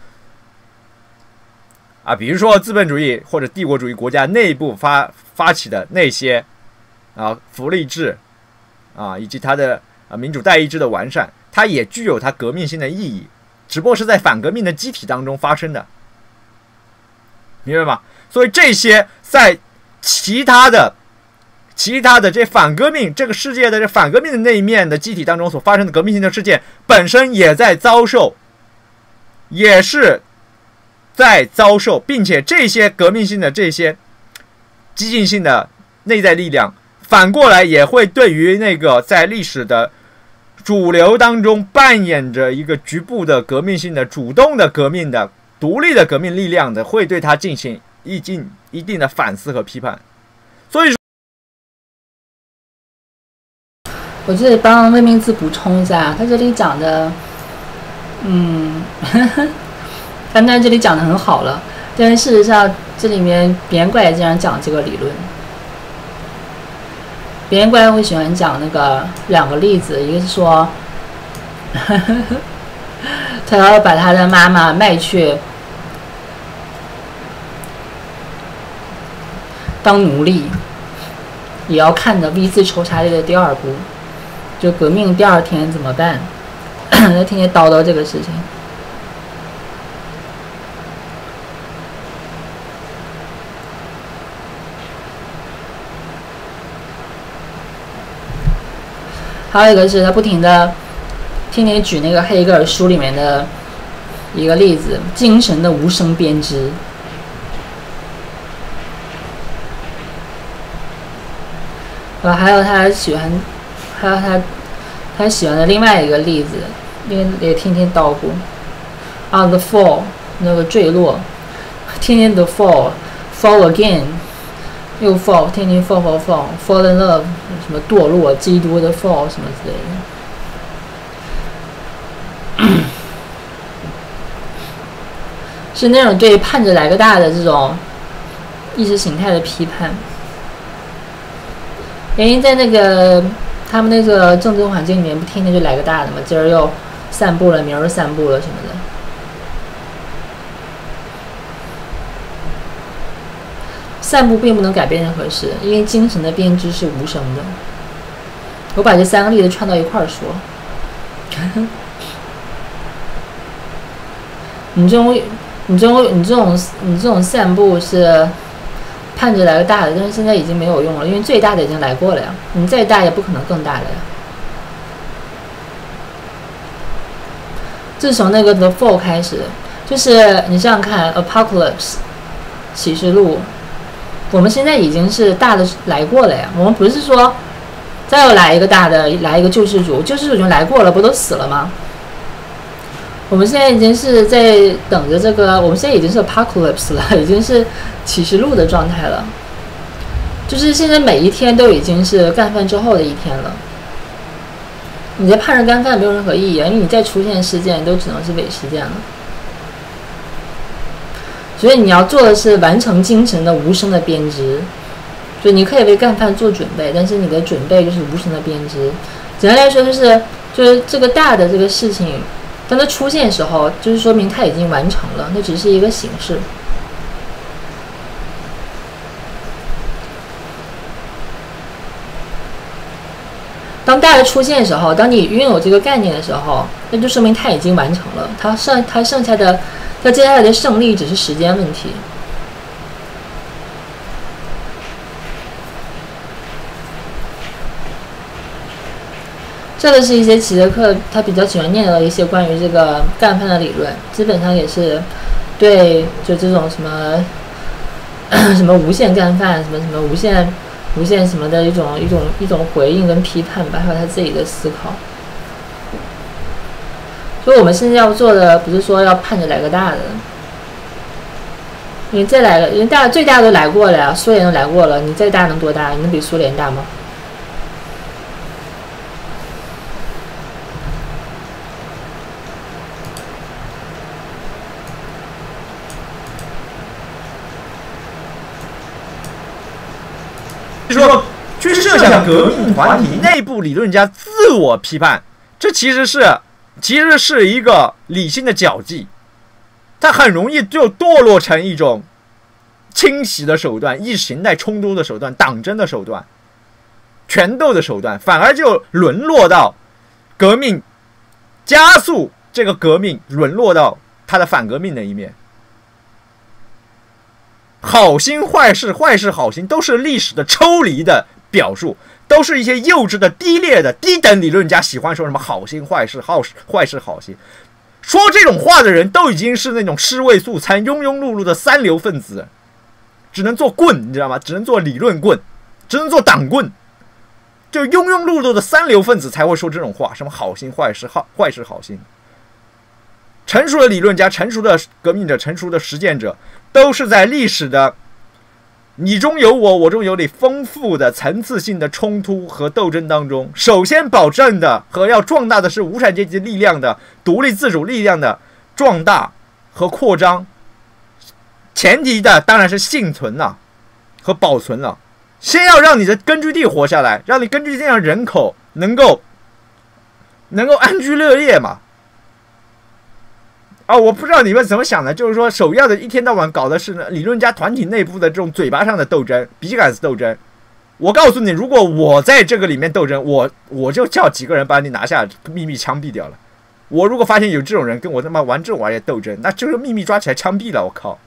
啊，比如说资本主义或者帝国主义国家内部发发起的那些啊福利制啊，以及它的啊民主代议制的完善，它也具有它革命性的意义，只不过是在反革命的机体当中发生的，明白吗？所以这些在其他的、其他的这反革命这个世界的这反革命的那一面的机体当中所发生的革命性的事件，本身也在遭受，也是。在遭受，并且这些革命性的、这些激进性的内在力量，反过来也会对于那个在历史的主流当中扮演着一个局部的革命性的、主动的革命的、独立的革命力量的，会对它进行一定一定的反思和批判。所以，我这里帮魏明子补充一下，他这里讲的，嗯。刚才这里讲的很好了，但是事实上，这里面别人怪也经常讲这个理论。别人怪会喜欢讲那个两个例子，一个是说，他要把他的妈妈卖去当奴隶，也要看着 V 字仇杀队的第二部，就革命第二天怎么办？他天天叨叨这个事情。还有一个是他不停的天天举那个黑格尔书里面的一个例子，精神的无声编织。啊，还有他喜欢，还有他他喜欢的另外一个例子，因为也天天叨咕，on，the fall 那个坠落，天天 the fall，fall again。又 fall，天天 fall fall fall，fall in love，什么堕落，基督的 fall 什么之类的，是那种对盼着来个大的这种意识形态的批判。原因在那个他们那个政治环境里面，不天天就来个大的嘛，今儿又散步了，明儿又散步了什么的。散步并不能改变任何事，因为精神的编织是无声的。我把这三个例子串到一块儿说。你这种、你这种、你这种、你这种散步是盼着来个大的，但是现在已经没有用了，因为最大的已经来过了呀。你再大也不可能更大了呀。自从那个 The Fall 开始，就是你这样看 Apocalypse 启示录。我们现在已经是大的来过了呀，我们不是说再要来一个大的，来一个救世主，救世主已经来过了，不都死了吗？我们现在已经是在等着这个，我们现在已经是 apocalypse 了，已经是启示录的状态了，就是现在每一天都已经是干饭之后的一天了。你在盼着干饭没有任何意义，因为你再出现事件都只能是伪事件了。所以你要做的是完成精神的无声的编织，就你可以为干饭做准备，但是你的准备就是无声的编织。简单来说就是，就是这个大的这个事情，当它出现的时候，就是说明它已经完成了，那只是一个形式。当大的出现的时候，当你拥有这个概念的时候，那就说明它已经完成了，它剩它剩下的。那接下来的胜利只是时间问题。这个是一些齐泽克他比较喜欢念的一些关于这个干饭的理论，基本上也是对就这种什么 什么无限干饭，什么什么无限无限什么的一种一种一种回应跟批判吧，还有他自己的思考。所以我们现在要做的不是说要盼着来个大的，你再来个，人大最大都来过了呀，苏联都来过了，你再大能多大？你能比苏联大吗？说去设想革命团体内部理论家自我批判，这其实是其实是一个理性的脚迹，它很容易就堕落成一种清洗的手段、意识形态冲突的手段、党争的手段、权斗的手段，反而就沦落到革命加速这个革命沦落到它的反革命的一面。好心坏事，坏事好心，都是历史的抽离的表述，都是一些幼稚的、低劣的、低等理论家喜欢说什么好心坏事、好事坏事好心。说这种话的人都已经是那种尸位素餐、庸庸碌碌的三流分子，只能做棍，你知道吗？只能做理论棍，只能做党棍，就庸庸碌碌的三流分子才会说这种话，什么好心坏事好坏事好心。成熟的理论家、成熟的革命者、成熟的实践者。都是在历史的你中有我，我中有你丰富的层次性的冲突和斗争当中，首先保证的和要壮大的是无产阶级力量的独立自主力量的壮大和扩张，前提的当然是幸存了和保存了。先要让你的根据地活下来，让你根据地上人口能够能够安居乐业嘛。啊，我不知道你们怎么想的，就是说，首要的一天到晚搞的是，理论家团体内部的这种嘴巴上的斗争、笔杆子斗争。我告诉你，如果我在这个里面斗争，我我就叫几个人把你拿下，秘密枪毙掉了。我如果发现有这种人跟我他妈玩这种玩意斗争，那就是秘密抓起来枪毙了。我靠，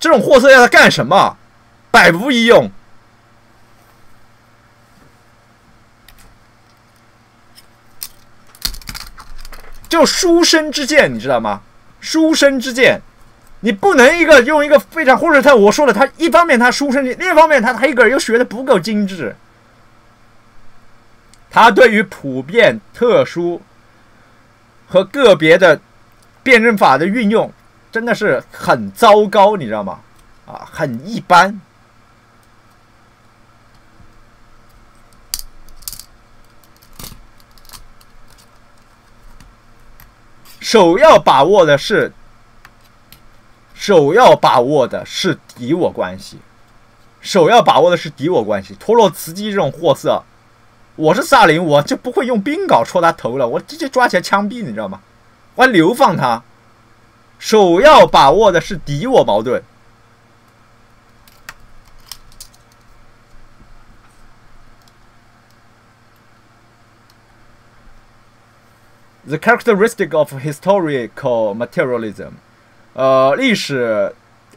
这种货色要他干什么？百无一用。就书生之见，你知道吗？书生之见，你不能一个用一个非常，或者他我说的，他一方面他书生，另一方面他黑格尔又学的不够精致，他对于普遍、特殊和个别的辩证法的运用真的是很糟糕，你知道吗？啊，很一般。首要把握的是，首要把握的是敌我关系，首要把握的是敌我关系。托洛茨基这种货色，我是萨林，我就不会用冰镐戳他头了，我直接抓起来枪毙，你知道吗？我还流放他。首要把握的是敌我矛盾。The characteristic of historical materialism，呃，历史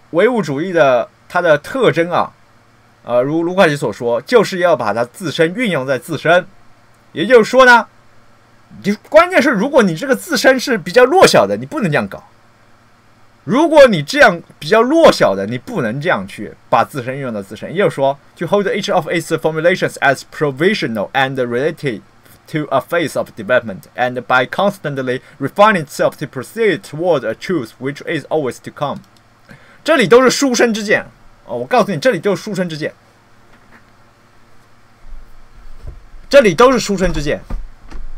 唯物主义的它的特征啊，呃，如卢卡奇所说，就是要把它自身运用在自身。也就是说呢，你关键是如果你这个自身是比较弱小的，你不能这样搞。如果你这样比较弱小的，你不能这样去把自身运用到自身。也就是说，to hold each of its formulations as provisional and related。To a phase of development, and by constantly refining itself to proceed toward a truth which is always to come。这里都是书生之见哦，我告诉你，这里就是书生之见，这里都是书生之见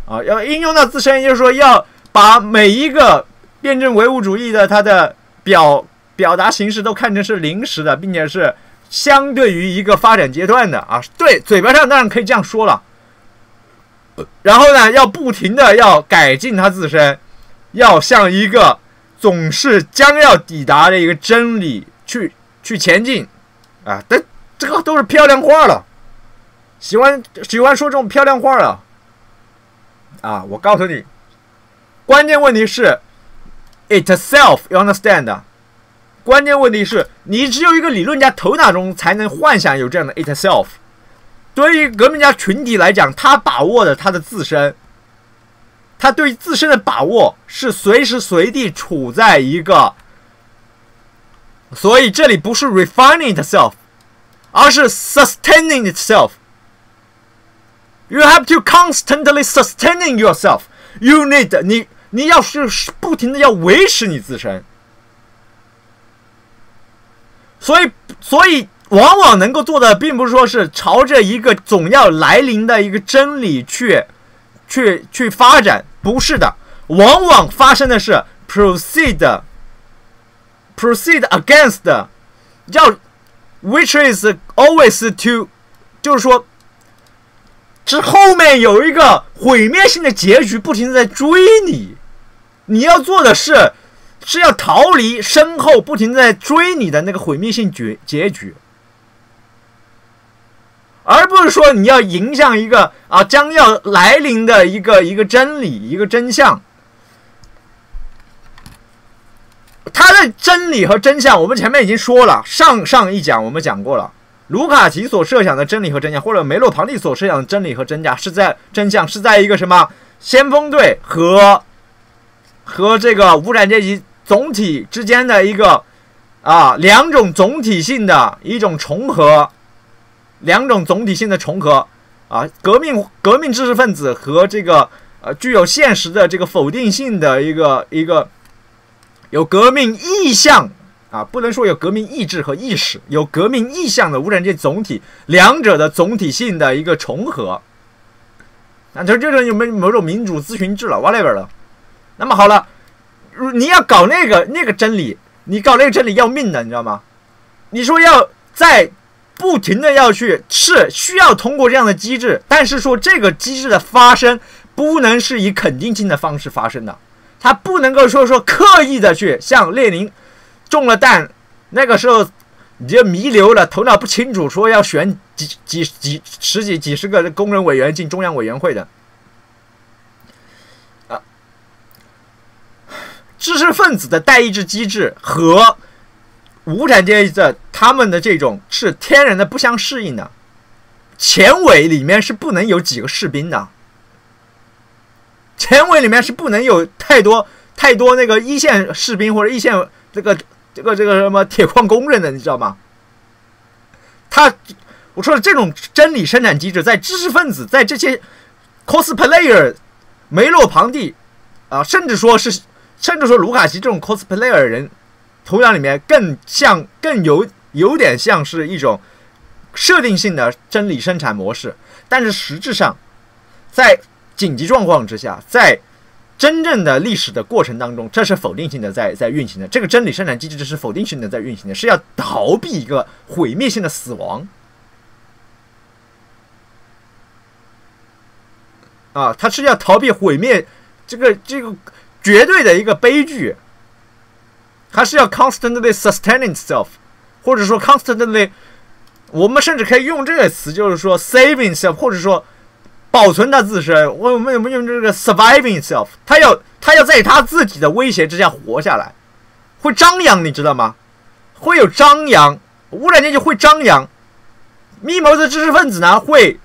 啊，要应用到自身，就是说，要把每一个辩证唯物主义的它的表表达形式都看成是临时的，并且是相对于一个发展阶段的啊。对，嘴巴上当然可以这样说了。然后呢，要不停的要改进他自身，要向一个总是将要抵达的一个真理去去前进，啊，但这个都是漂亮话了，喜欢喜欢说这种漂亮话了，啊，我告诉你，关键问题是，itself，you understand？关键问题是你只有一个理论家头脑中才能幻想有这样的 itself。对于革命家群体来讲，他把握的他的自身，他对自身的把握是随时随地处在一个，所以这里不是 refining itself，而是 sustaining itself。You have to constantly sustaining yourself. You need 你你要是不停的要维持你自身，所以所以往往能够做的，并不是说是朝着一个总要来临的一个真理去去去发展，不是的，往往发生的是 proceed proceed against 要 which is always to 就是说。是后面有一个毁灭性的结局，不停的在追你。你要做的是，是要逃离身后不停在追你的那个毁灭性结结局，而不是说你要迎向一个啊将要来临的一个一个真理，一个真相。它的真理和真相，我们前面已经说了，上上一讲我们讲过了。卢卡奇所设想的真理和真相，或者梅洛庞蒂所设想的真理和真假，是在真相是在一个什么先锋队和和这个无产阶级总体之间的一个啊两种总体性的一种重合，两种总体性的重合啊，革命革命知识分子和这个呃具有现实的这个否定性的一个一个有革命意向。啊，不能说有革命意志和意识，有革命意向的无产阶级总体，两者的总体性的一个重合。那这这种有没某种民主咨询制了，whatever 了。那么好了，你要搞那个那个真理，你搞那个真理要命的，你知道吗？你说要在不停的要去是需要通过这样的机制，但是说这个机制的发生不能是以肯定性的方式发生的，他不能够说说刻意的去像列宁。中了弹，那个时候你就弥留了，头脑不清楚，说要选几几几十几几十个工人委员进中央委员会的，知识分子的代议制机制和无产阶级的他们的这种是天然的不相适应的，前委里面是不能有几个士兵的，前委里面是不能有太多太多那个一线士兵或者一线这个。这个这个什么铁矿工人的，你知道吗？他我说的这种真理生产机制，在知识分子，在这些 cosplayer 梅洛庞蒂啊，甚至说是，甚至说卢卡奇这种 cosplayer 人，土壤里面更像，更有有点像是一种设定性的真理生产模式，但是实质上，在紧急状况之下，在真正的历史的过程当中，这是否定性的在在运行的。这个真理生产机制这是否定性的在运行的，是要逃避一个毁灭性的死亡。啊，它是要逃避毁灭这个这个绝对的一个悲剧，还是要 constantly sustaining itself，或者说 constantly，我们甚至可以用这个词，就是说 saving itself，或者说。保存它自身，我们我们用这个 surviving itself，他要他要在他自己的威胁之下活下来，会张扬，你知道吗？会有张扬，污染阶级会张扬，密谋的知识分子呢会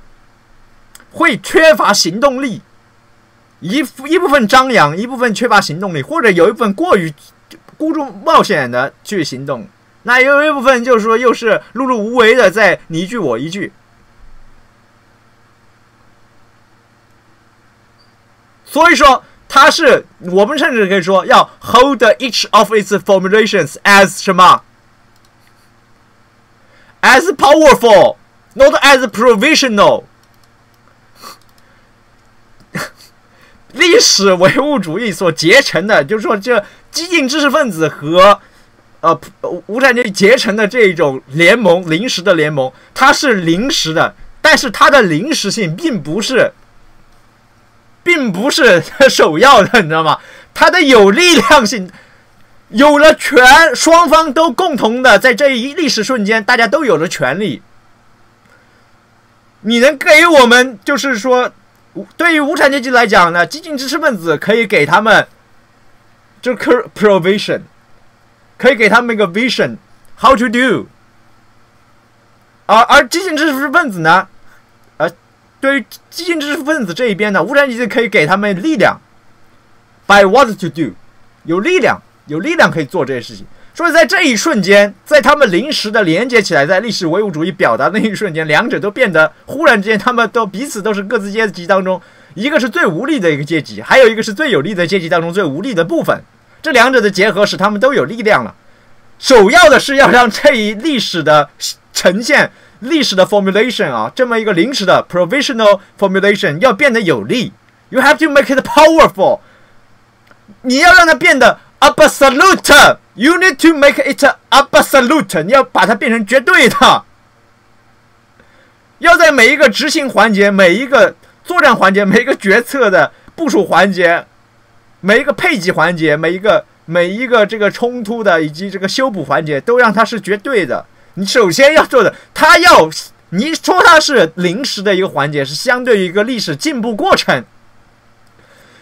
会缺乏行动力，一一部分张扬，一部分缺乏行动力，或者有一部分过于孤注冒险的去行动，那有一部分就是说又是碌碌无为的在你一句我一句。所以说，它是我们甚至可以说要 hold each of its formulations as 什么？as powerful, not as provisional。历史唯物主义所结成的，就是说，这激进知识分子和呃无产阶级结成的这一种联盟，临时的联盟，它是临时的，但是它的临时性并不是。并不是 首要的，你知道吗？它的有力量性，有了权，双方都共同的在这一历史瞬间，大家都有了权利。你能给我们，就是说，对于无产阶级来讲呢，激进知识分子可以给他们，就 provision，可以给他们一个 vision，how to do。而而激进知识分子呢？呃对于激进知识分子这一边呢，无产阶级可以给他们力量，by what to do，有力量，有力量可以做这些事情。所以在这一瞬间，在他们临时的连接起来，在历史唯物主义表达的那一瞬间，两者都变得忽然之间，他们都彼此都是各自阶级当中，一个是最无力的一个阶级，还有一个是最有力的阶级当中最无力的部分。这两者的结合使他们都有力量了。首要的是要让这一历史的呈现、历史的 formulation 啊，这么一个临时的 provisional formulation 要变得有力。You have to make it powerful。你要让它变得 absolute。You need to make it absolute。你要把它变成绝对的。要在每一个执行环节、每一个作战环节、每一个决策的部署环节、每一个配给环节、每一个每一个这个冲突的以及这个修补环节，都让它是绝对的。你首先要做的，它要你说它是临时的一个环节，是相对于一个历史进步过程。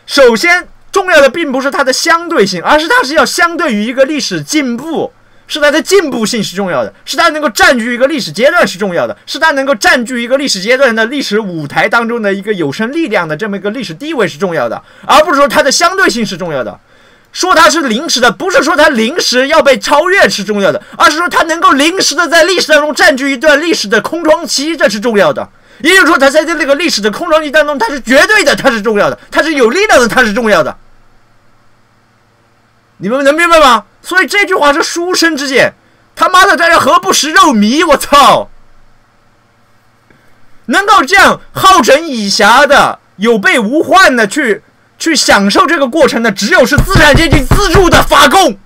首先，重要的并不是它的相对性，而是它是要相对于一个历史进步，是它的进步性是重要的，是它能够占据一个历史阶段是重要的，是它能够占据一个历史阶段的历史舞台当中的一个有生力量的这么一个历史地位是重要的，而不是说它的相对性是重要的。说它是临时的，不是说它临时要被超越是重要的，而是说它能够临时的在历史当中占据一段历史的空窗期，这是重要的。也就是说，它在这个历史的空窗期当中，它是绝对的，它是重要的，它是有力量的，它是重要的。你们能明白吗？所以这句话是书生之见。他妈的，在这何不食肉糜？我操！能够这样好整以暇的、有备无患的去去享受这个过程的，只有是资产阶级自助的法共。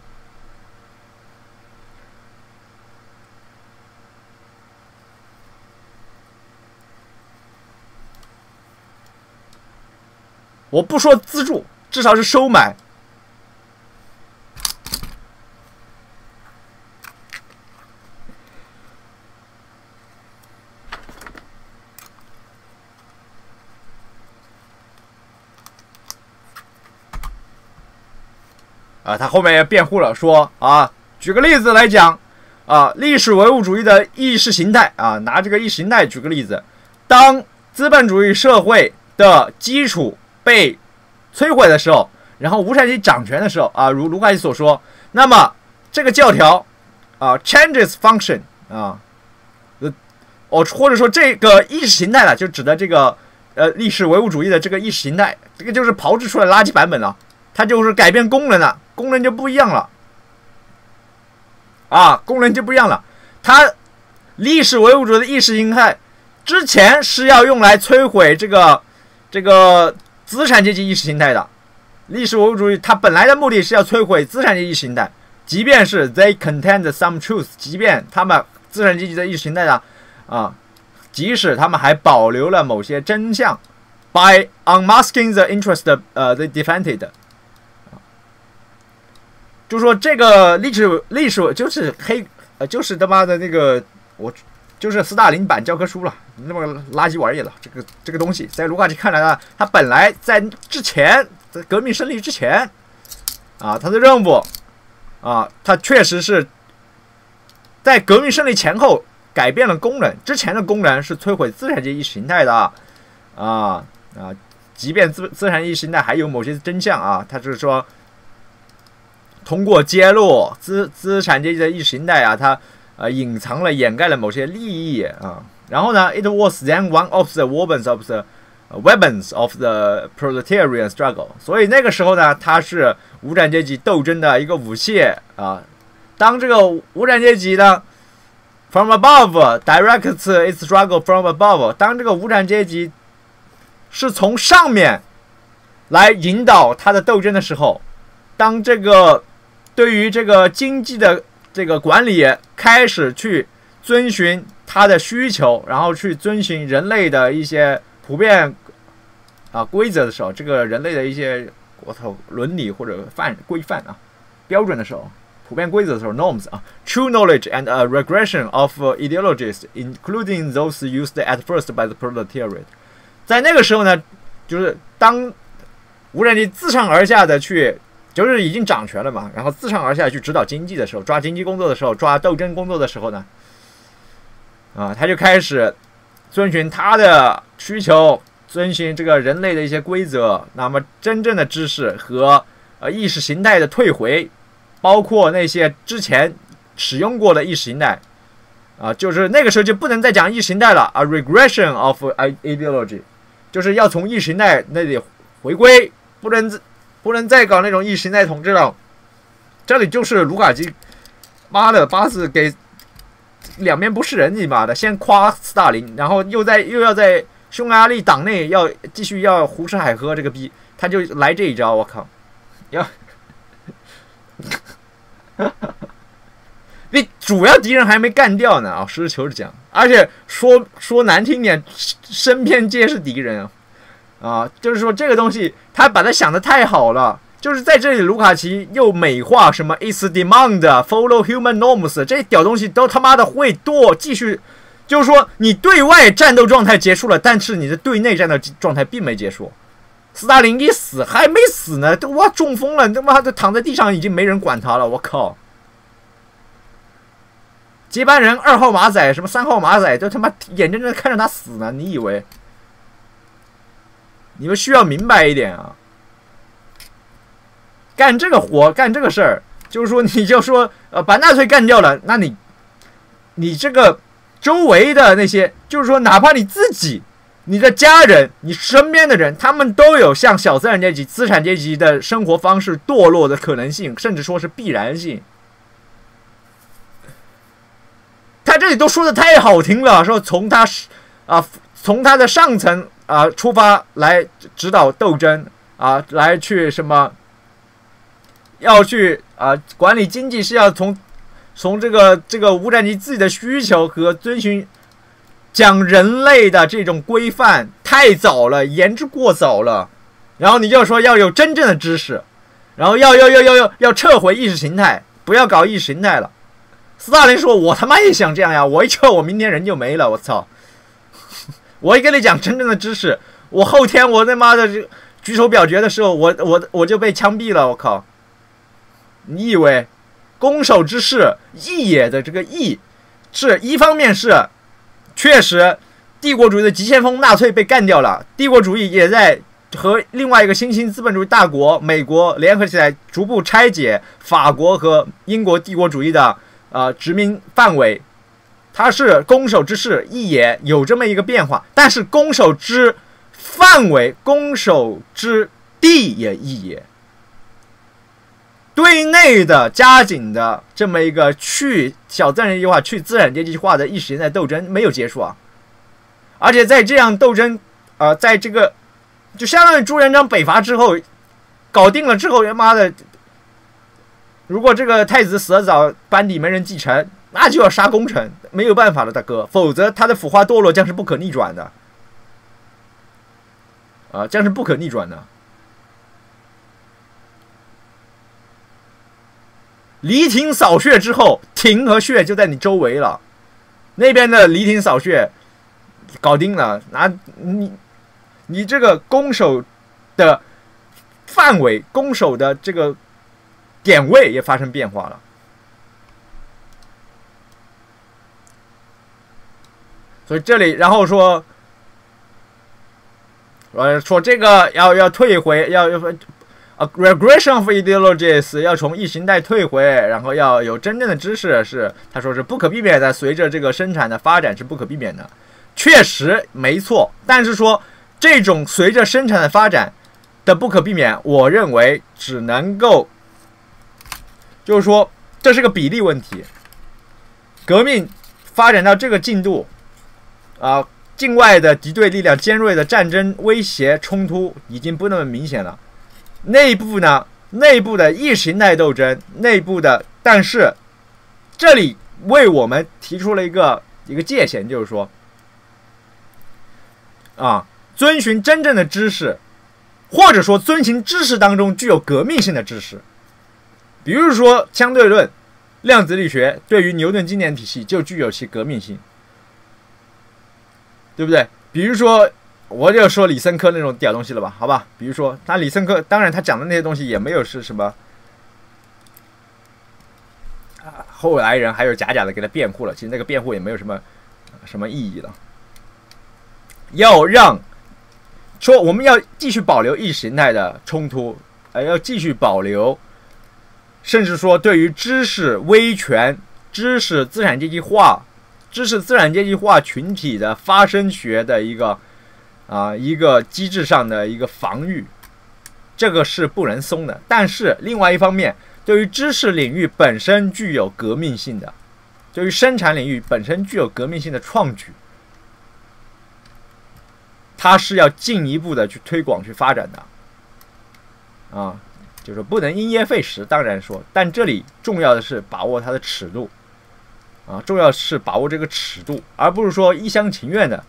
我不说资助，至少是收买。啊，他后面也辩护了，说啊，举个例子来讲，啊，历史唯物主义的意识形态啊，拿这个意识形态举个例子，当资本主义社会的基础。被摧毁的时候，然后无产阶级掌权的时候啊，如卢卡奇所说，那么这个教条啊，changes function 啊，呃，哦，或者说这个意识形态呢，就指的这个呃历史唯物主义的这个意识形态，这个就是炮制出来垃圾版本了，它就是改变功能了，功能就不一样了，啊，功能就不一样了，它历史唯物主义的意识形态之前是要用来摧毁这个这个。资产阶级意识形态的历史唯物主义，它本来的目的是要摧毁资产阶级意识形态，即便是 they contain some truth，即便他们资产阶级的意识形态的啊，即使他们还保留了某些真相，by unmasking the interest，呃，the defended，就说这个历史历史就是黑，呃，就是他妈的那个我。就是斯大林版教科书了，那么垃圾玩意了。这个这个东西，在卢卡奇看来呢，他本来在之前，在革命胜利之前，啊，他的任务，啊，他确实是在革命胜利前后改变了功能。之前的功能是摧毁资产阶级意识形态的，啊啊，即便资资产意识形态还有某些真相啊，他就是说，通过揭露资资产阶级的意识形态啊，他。呃，隐藏了、掩盖了某些利益啊。然后呢，it was then one of the weapons of the weapons of the proletarian struggle。所以那个时候呢，它是无产阶级斗争的一个武器啊。当这个无产阶级呢，from above directs its struggle from above，当这个无产阶级是从上面来引导他的斗争的时候，当这个对于这个经济的。这个管理开始去遵循他的需求，然后去遵循人类的一些普遍啊规则的时候，这个人类的一些我操伦理或者范规范啊标准的时候，普遍规则的时候 norms 啊，true knowledge and a regression of ideologies, including those used at first by the proletariat，在那个时候呢，就是当无人机自上而下的去。就是已经掌权了嘛，然后自上而下去指导经济的时候，抓经济工作的时候，抓斗争工作的时候呢，啊，他就开始遵循他的需求，遵循这个人类的一些规则。那么，真正的知识和呃意识形态的退回包括那些之前使用过的意识形态，啊，就是那个时候就不能再讲意识形态了啊，regression of ideology，就是要从意识形态那里回归，不能不能再搞那种意识形态统治了。这里就是卢卡基，妈的，八字给两边不是人，你妈的，先夸斯大林，然后又在又要在匈牙利党内要继续要胡吃海喝，这个逼他就来这一招，我靠，要。你主要敌人还没干掉呢啊！实事求是讲，而且说说难听点，身边皆是敌人啊！啊，就是说这个东西，他把它想的太好了。就是在这里，卢卡奇又美化什么 is demand follow human norms 这些屌东西都他妈的会剁继续，就是说你对外战斗状态结束了，但是你的对内战斗状态并没结束。斯大林一死还没死呢，都哇中风了，他妈的躺在地上已经没人管他了，我靠！接班人二号马仔什么三号马仔都他妈眼睁睁看着他死呢，你以为？你们需要明白一点啊！干这个活干这个事儿，就是说你就说呃把纳粹干掉了，那你你这个周围的那些，就是说哪怕你自己。你的家人，你身边的人，他们都有向小资产阶级、资产阶级的生活方式堕落的可能性，甚至说是必然性。他这里都说的太好听了，说从他啊，从他的上层啊出发来指导斗争啊，来去什么，要去啊管理经济是要从从这个这个无产阶级自己的需求和遵循。讲人类的这种规范太早了，言之过早了。然后你就说要有真正的知识，然后要要要要要要撤回意识形态，不要搞意识形态了。斯大林说：“我他妈也想这样呀！我一撤，我明天人就没了。我操！我一跟你讲真正的知识，我后天我他妈的举手表决的时候，我我我就被枪毙了。我靠！你以为攻守之势义也的这个义，是一方面是。”确实，帝国主义的急先锋纳粹被干掉了，帝国主义也在和另外一个新兴资本主义大国美国联合起来，逐步拆解法国和英国帝国主义的呃殖民范围。它是攻守之势一也有这么一个变化，但是攻守之范围、攻守之地也一也。对内的加紧的这么一个去小资产阶级化、去资产阶级化的意识形态斗争没有结束啊，而且在这样斗争，呃，在这个就相当于朱元璋北伐之后搞定了之后，他妈的，如果这个太子死得早，班底没人继承，那就要杀功臣，没有办法了，大哥，否则他的腐化堕落将是不可逆转的，啊，将是不可逆转的。离庭扫穴之后，庭和穴就在你周围了。那边的离庭扫穴搞定了，那你你这个攻守的范围、攻守的这个点位也发生变化了。所以这里，然后说，呃，说这个要要退回，要要。，a，regression of ideologies 要从意识形态退回，然后要有真正的知识，是他说是不可避免的，随着这个生产的发展是不可避免的，确实没错。但是说这种随着生产的发展的不可避免，我认为只能够，就是说这是个比例问题。革命发展到这个进度，啊，境外的敌对力量尖锐的战争威胁冲突已经不那么明显了。内部呢？内部的意识形态斗争，内部的，但是这里为我们提出了一个一个界限，就是说，啊，遵循真正的知识，或者说遵循知识当中具有革命性的知识，比如说相对论、量子力学，对于牛顿经典体系就具有其革命性，对不对？比如说。我就说李森科那种屌东西了吧，好吧？比如说他李森科，当然他讲的那些东西也没有是什么啊，后来人还有假假的给他辩护了，其实那个辩护也没有什么什么意义了。要让说我们要继续保留意识形态的冲突，呃，要继续保留甚至说对于知识威权、知识资产阶级化、知识资产阶级化群体的发生学的一个啊一个机制上的一个防御，这个是不能松的。但是另外一方面，对于知识领域本身具有革命性的，对于生产领域本身具有革命性的创举，它是要进一步的去推广、去发展的，啊，就是不能因噎废食。当然说，但这里重要的是把握它的尺度，啊，重要是把握这个尺度，而不是说一厢情愿的。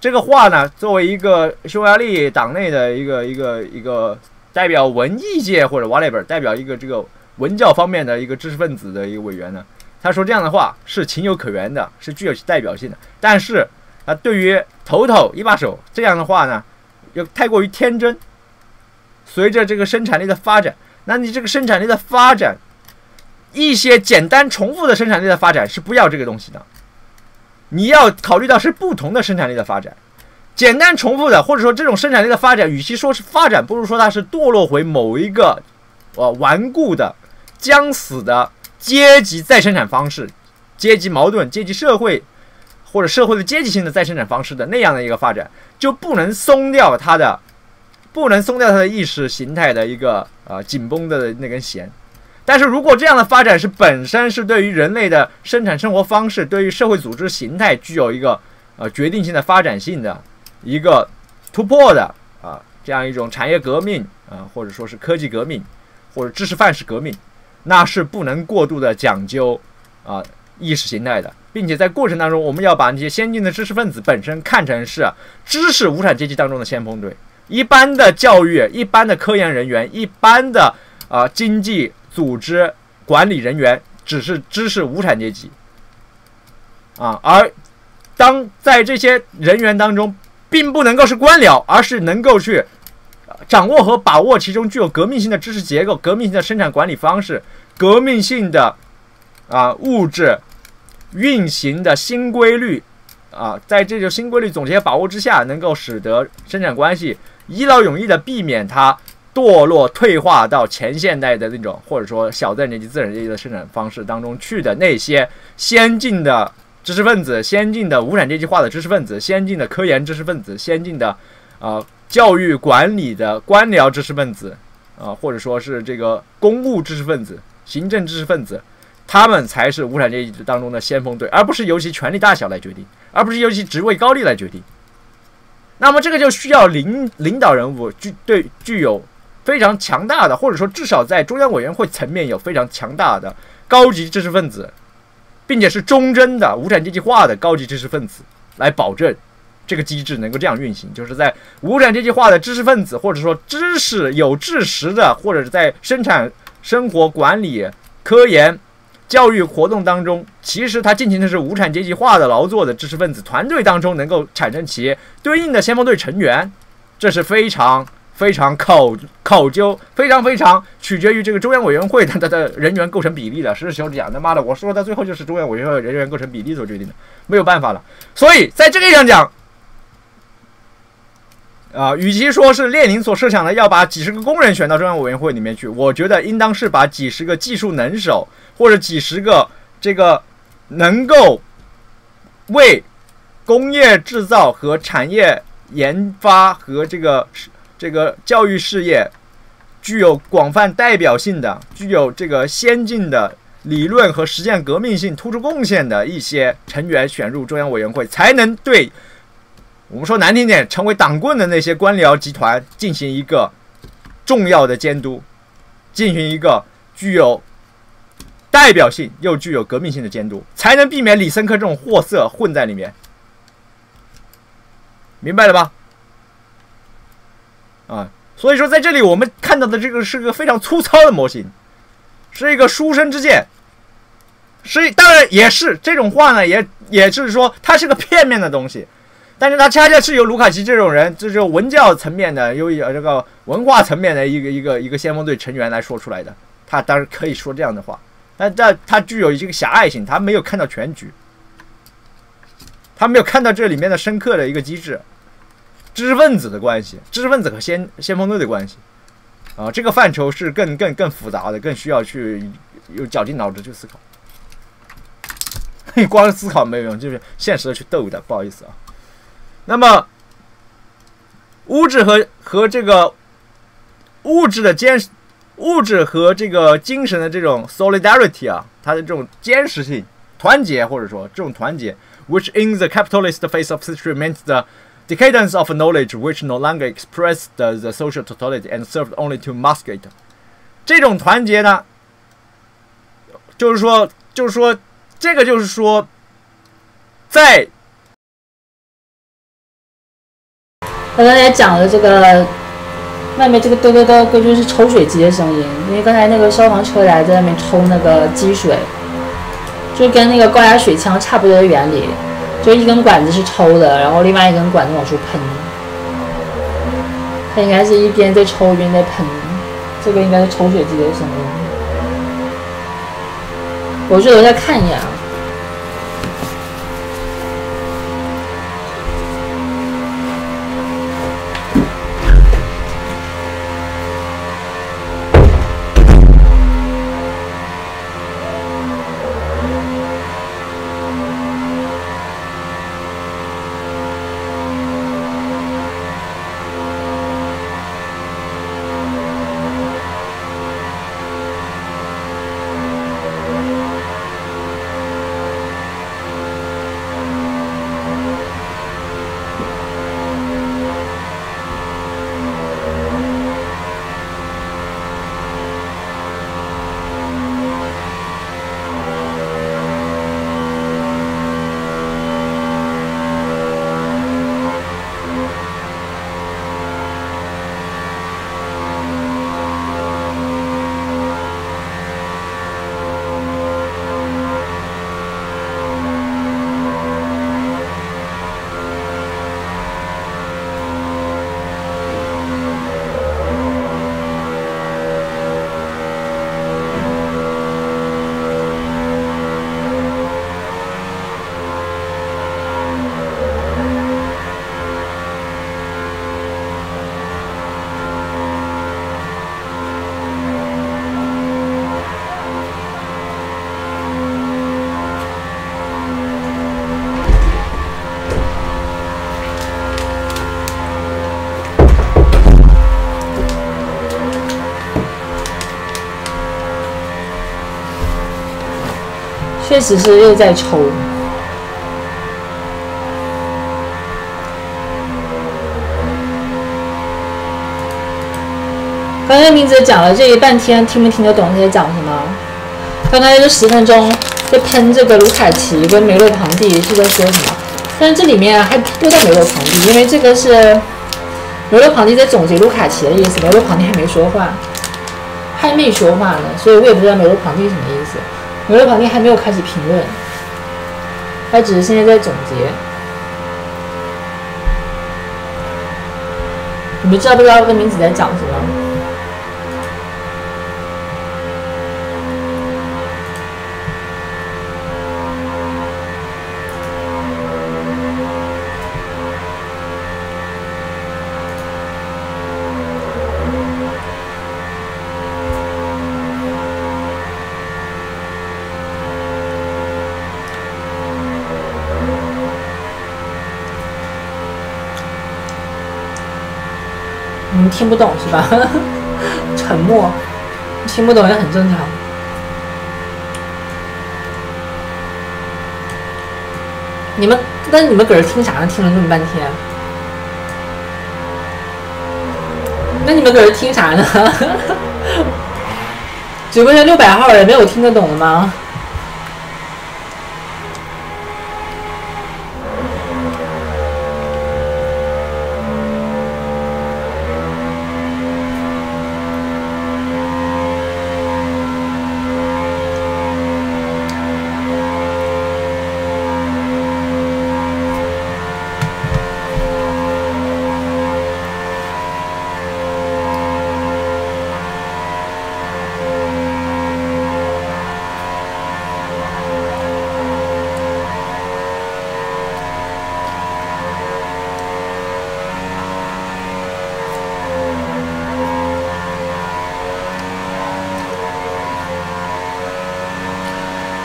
这个话呢，作为一个匈牙利党内的一个一个一个代表文艺界或者 whatever 代表一个这个文教方面的一个知识分子的一个委员呢，他说这样的话是情有可原的，是具有代表性的。但是啊，对于头头一把手这样的话呢，又太过于天真。随着这个生产力的发展，那你这个生产力的发展，一些简单重复的生产力的发展是不要这个东西的。你要考虑到是不同的生产力的发展，简单重复的，或者说这种生产力的发展，与其说是发展，不如说它是堕落回某一个呃顽固的、将死的阶级再生产方式、阶级矛盾、阶级社会或者社会的阶级性的再生产方式的那样的一个发展，就不能松掉它的，不能松掉它的意识形态的一个呃紧绷的那根弦。但是如果这样的发展是本身是对于人类的生产生活方式、对于社会组织形态具有一个呃决定性的发展性的一个突破的啊，这样一种产业革命啊，或者说是科技革命或者知识范式革命，那是不能过度的讲究啊意识形态的，并且在过程当中，我们要把那些先进的知识分子本身看成是知识无产阶级当中的先锋队，一般的教育、一般的科研人员、一般的啊经济。组织管理人员只是知识无产阶级啊，而当在这些人员当中，并不能够是官僚，而是能够去掌握和把握其中具有革命性的知识结构、革命性的生产管理方式、革命性的啊物质运行的新规律啊，在这个新规律总结把握之下，能够使得生产关系一劳永逸的避免它。堕落退化到前现代的那种，或者说小资产阶级、资产阶级的生产方式当中去的那些先进的知识分子、先进的无产阶级化的知识分子、先进的科研知识分子、先进的啊教育管理的官僚知识分子啊，或者说是这个公务知识分子、行政知识分子，他们才是无产阶级当中的先锋队，而不是由其权力大小来决定，而不是由其职位高低来决定。那么这个就需要领领导人物具对具有。非常强大的，或者说至少在中央委员会层面有非常强大的高级知识分子，并且是忠贞的无产阶级化的高级知识分子，来保证这个机制能够这样运行。就是在无产阶级化的知识分子，或者说知识有知识的，或者是在生产生活管理、科研、教育活动当中，其实他进行的是无产阶级化的劳作的知识分子团队当中，能够产生其对应的先锋队成员，这是非常。非常考考究，非常非常取决于这个中央委员会它的的人员构成比例的。实事求是讲，他妈的，我说到最后就是中央委员会人员构成比例所决定的，没有办法了。所以在这个意义上讲，啊，与其说是列宁所设想的要把几十个工人选到中央委员会里面去，我觉得应当是把几十个技术能手或者几十个这个能够为工业制造和产业研发和这个。这个教育事业具有广泛代表性的、具有这个先进的理论和实践革命性突出贡献的一些成员选入中央委员会，才能对我们说难听点，成为党棍的那些官僚集团进行一个重要的监督，进行一个具有代表性又具有革命性的监督，才能避免李森科这种货色混在里面。明白了吧？啊，所以说在这里我们看到的这个是个非常粗糙的模型，是一个书生之见，是当然也是这种话呢，也也是说它是个片面的东西，但是它恰恰是由卢卡奇这种人，就是文教层面的，由这个文化层面的一个一个一个先锋队成员来说出来的，他当然可以说这样的话，但但他具有一个狭隘性，他没有看到全局，他没有看到这里面的深刻的一个机制。知识分子的关系，知识分子和先先锋队的关系，啊，这个范畴是更更更复杂的，更需要去有绞尽脑汁去思考。你 光思考没有用，就是现实的去斗的，不好意思啊。那么，物质和和这个物质的坚，物质和这个精神的这种 solidarity 啊，它的这种坚实性、团结，或者说这种团结，which in the capitalist face of history meant the decadence of knowledge which no longer expressed the social totality and served only to mask it。这种团结呢，就是说，就是说，这个就是说，在刚才也讲了这个外面这个嘚嘚嘚，歌就是抽水机的声音，因为刚才那个消防车来在外面抽那个积水，就跟那个高压水枪差不多的原理，就一根管子是抽的，然后另外一根管子往出喷，它应该是一边在抽一边在喷，这个应该是抽血机的声音。我去楼下看一眼啊。确实是又在抽。刚才明哲讲了这一半天，听没听得懂他在讲什么？刚才这十分钟在喷这个卢卡奇跟梅洛庞蒂是在说什么？但是这里面还多到梅洛庞蒂，因为这个是梅洛庞蒂在总结卢卡奇的意思，梅洛庞蒂还没说话，还没说话呢，所以我也不知道梅洛庞蒂什么意思。梅洛庞蒂还没有开始评论，他只是现在在总结。你们知道不知道这个名字在讲什么？听不懂是吧？沉默，听不懂也很正常。你们，那你们搁这听啥呢？听了这么半天，那你们搁这听啥呢？直播间六百号人没有听得懂的吗？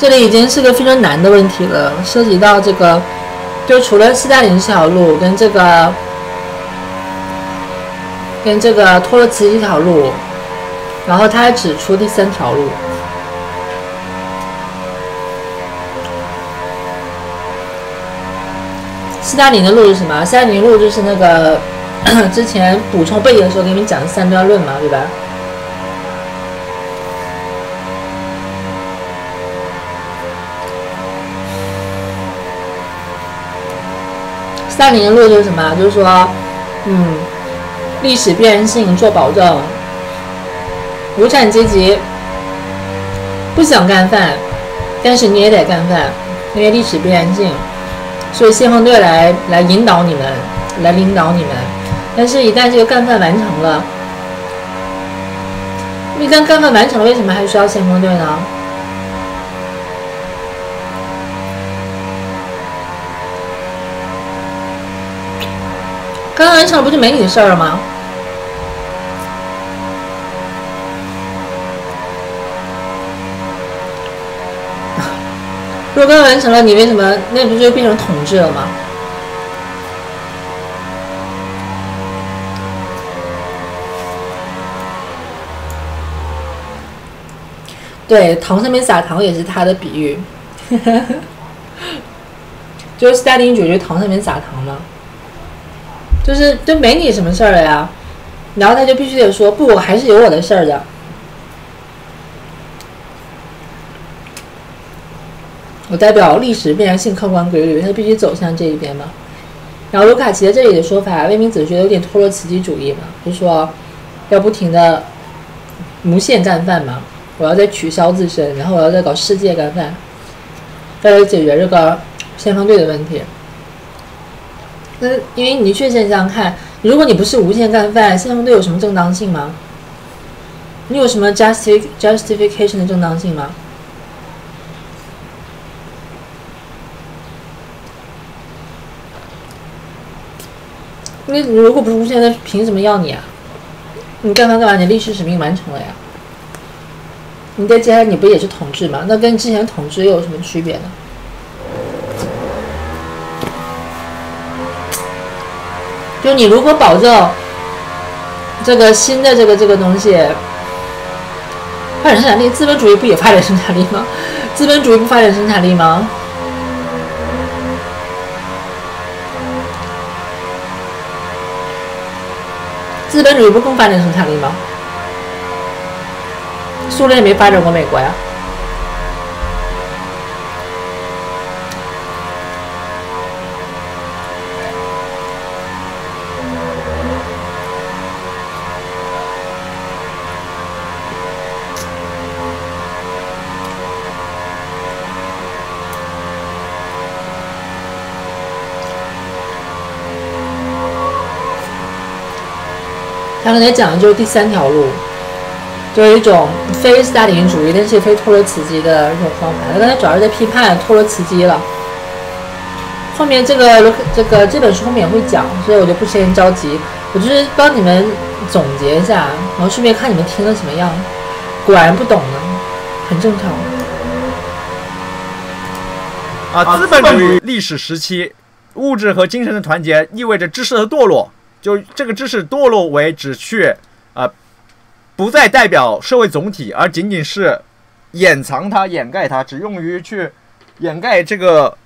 这里已经是个非常难的问题了，涉及到这个，就除了斯大林这条路跟这个跟这个托洛茨基这条路，然后他还指出第三条路。斯大林的路是什么？斯大林路就是那个 之前补充背景的时候给你们讲的三段论嘛，对吧？斯大林的路就是什么？就是说，嗯，历史必然性做保证，无产阶级不想干饭，但是你也得干饭，因为历史必然性。所以先锋队来来引导你们，来领导你们，但是，一旦这个干饭完成了，一旦干饭完成了，为什么还需要先锋队呢？干饭完成，不就没你的事儿了吗？如果刚完成了，你为什么那不就变成统治了吗？对，糖上面撒糖也是他的比喻，就是斯大林主角糖上面撒糖嘛，就是就没你什么事儿了呀，然后他就必须得说不，我还是有我的事儿的。我代表历史必然性客观规律，他必须走向这一边嘛。然后卢卡奇在这里的说法，魏明子觉得有点托洛茨基主义嘛，就说要不停的无限干饭嘛，我要再取消自身，然后我要再搞世界干饭，再来解决这个先锋队的问题。那因为你确实想想看，如果你不是无限干饭，先锋队有什么正当性吗？你有什么 justific justification 的正当性吗？那如果不是无限的，凭什么要你啊？你干嘛干嘛？你历史使命完成了呀？你在接下来你不也是统治吗？那跟之前统治又有什么区别呢？就你如果保证这个新的这个这个东西发展生产力，资本主义不也发展生产力吗？资本主义不发展生产力吗？资本主义不更发展生产力吗？苏联也没发展过美国呀。刚才讲的就是第三条路，就是一种非斯大林主义，但是非托洛茨基的一种方法。他刚才主要是在批判托洛茨基了。后面这个这个这本书后面也会讲，所以我就不先着急，我就是帮你们总结一下，然后顺便看你们听的怎么样。果然不懂呢，很正常。啊，资本主义历史时期，物质和精神的团结意味着知识的堕落。就这个知识堕落为只去啊，不再代表社会总体，而仅仅是掩藏它、掩盖它，只用于去掩盖这个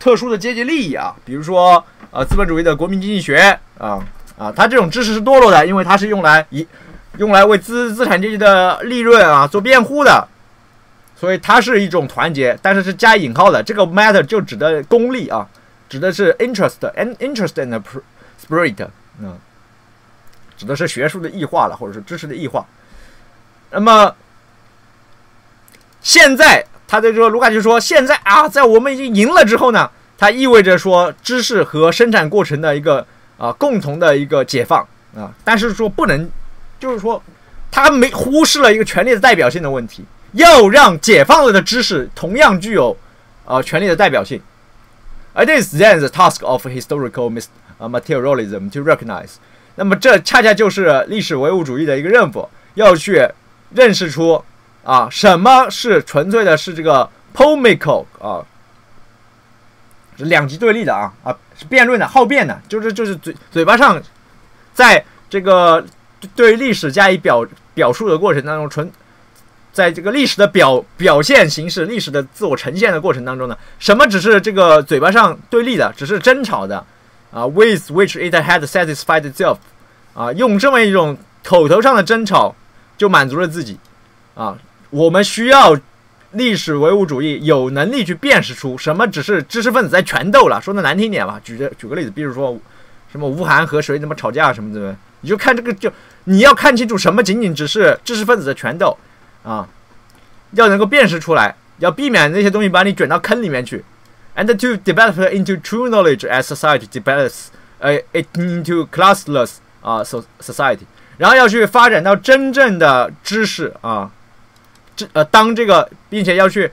特殊的阶级利益啊。比如说，呃，资本主义的国民经济学啊啊，它这种知识是堕落的，因为它是用来以用来为资资产阶级的利润啊做辩护的，所以它是一种团结，但是是加引号的。这个 matter 就指的功利啊，指的是 interest and interest and Spirit，嗯，指的是学术的异化了，或者是知识的异化。那么现在他的这个卢卡就说，现在啊，在我们已经赢了之后呢，它意味着说知识和生产过程的一个啊共同的一个解放啊，但是说不能，就是说他没忽视了一个权力的代表性的问题，要让解放了的知识同样具有啊权力的代表性。It is then the task of historical mis 啊，materialism to recognize，那么这恰恰就是历史唯物主义的一个任务，要去认识出啊，什么是纯粹的是这个 polemical 啊，两极对立的啊啊，是辩论的、好辩的，就是就是嘴嘴巴上，在这个对历史加以表表述的过程当中，纯在这个历史的表表现形式、历史的自我呈现的过程当中呢，什么只是这个嘴巴上对立的，只是争吵的啊，with which it had satisfied itself 啊，用这么一种口头上的争吵就满足了自己啊，我们需要。历史唯物主义有能力去辨识出什么只是知识分子在权斗了，说的难听点吧，举个举个例子，比如说什么吴晗和谁怎么吵架什么的，你就看这个，就你要看清楚什么仅仅只是知识分子的权斗啊，要能够辨识出来，要避免那些东西把你卷到坑里面去，and to develop into true knowledge as society develops，呃，it into classless 啊，so society，然后要去发展到真正的知识啊。这呃，当这个，并且要去，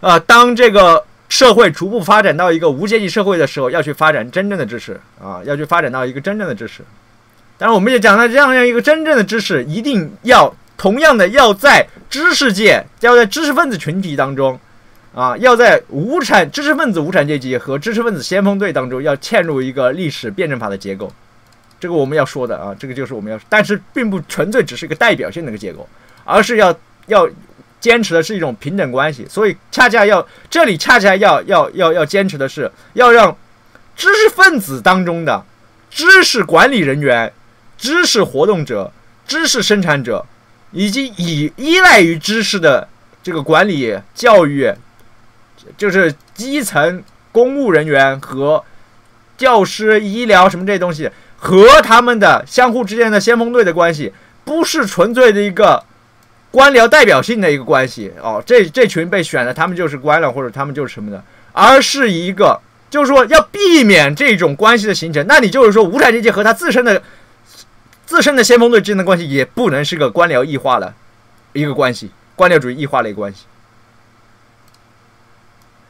呃，当这个社会逐步发展到一个无阶级社会的时候，要去发展真正的知识啊，要去发展到一个真正的知识。当然，我们也讲了，这样样一个真正的知识，一定要同样的要在知识界，要在知识分子群体当中，啊，要在无产知识分子无产阶级和知识分子先锋队当中，要嵌入一个历史辩证法的结构。这个我们要说的啊，这个就是我们要，但是并不纯粹只是一个代表性的一个结构，而是要。要坚持的是一种平等关系，所以恰恰要这里恰恰要要要要坚持的是，要让知识分子当中的知识管理人员、知识活动者、知识生产者，以及以依赖于知识的这个管理教育，就是基层公务人员和教师、医疗什么这些东西和他们的相互之间的先锋队的关系，不是纯粹的一个。官僚代表性的一个关系哦，这这群被选的，他们就是官僚，或者他们就是什么的，而是一个，就是说要避免这种关系的形成。那你就是说，无产阶级和他自身的自身的先锋队之间的关系，也不能是个官僚异化的一个关系，官僚主义异化的一个关系。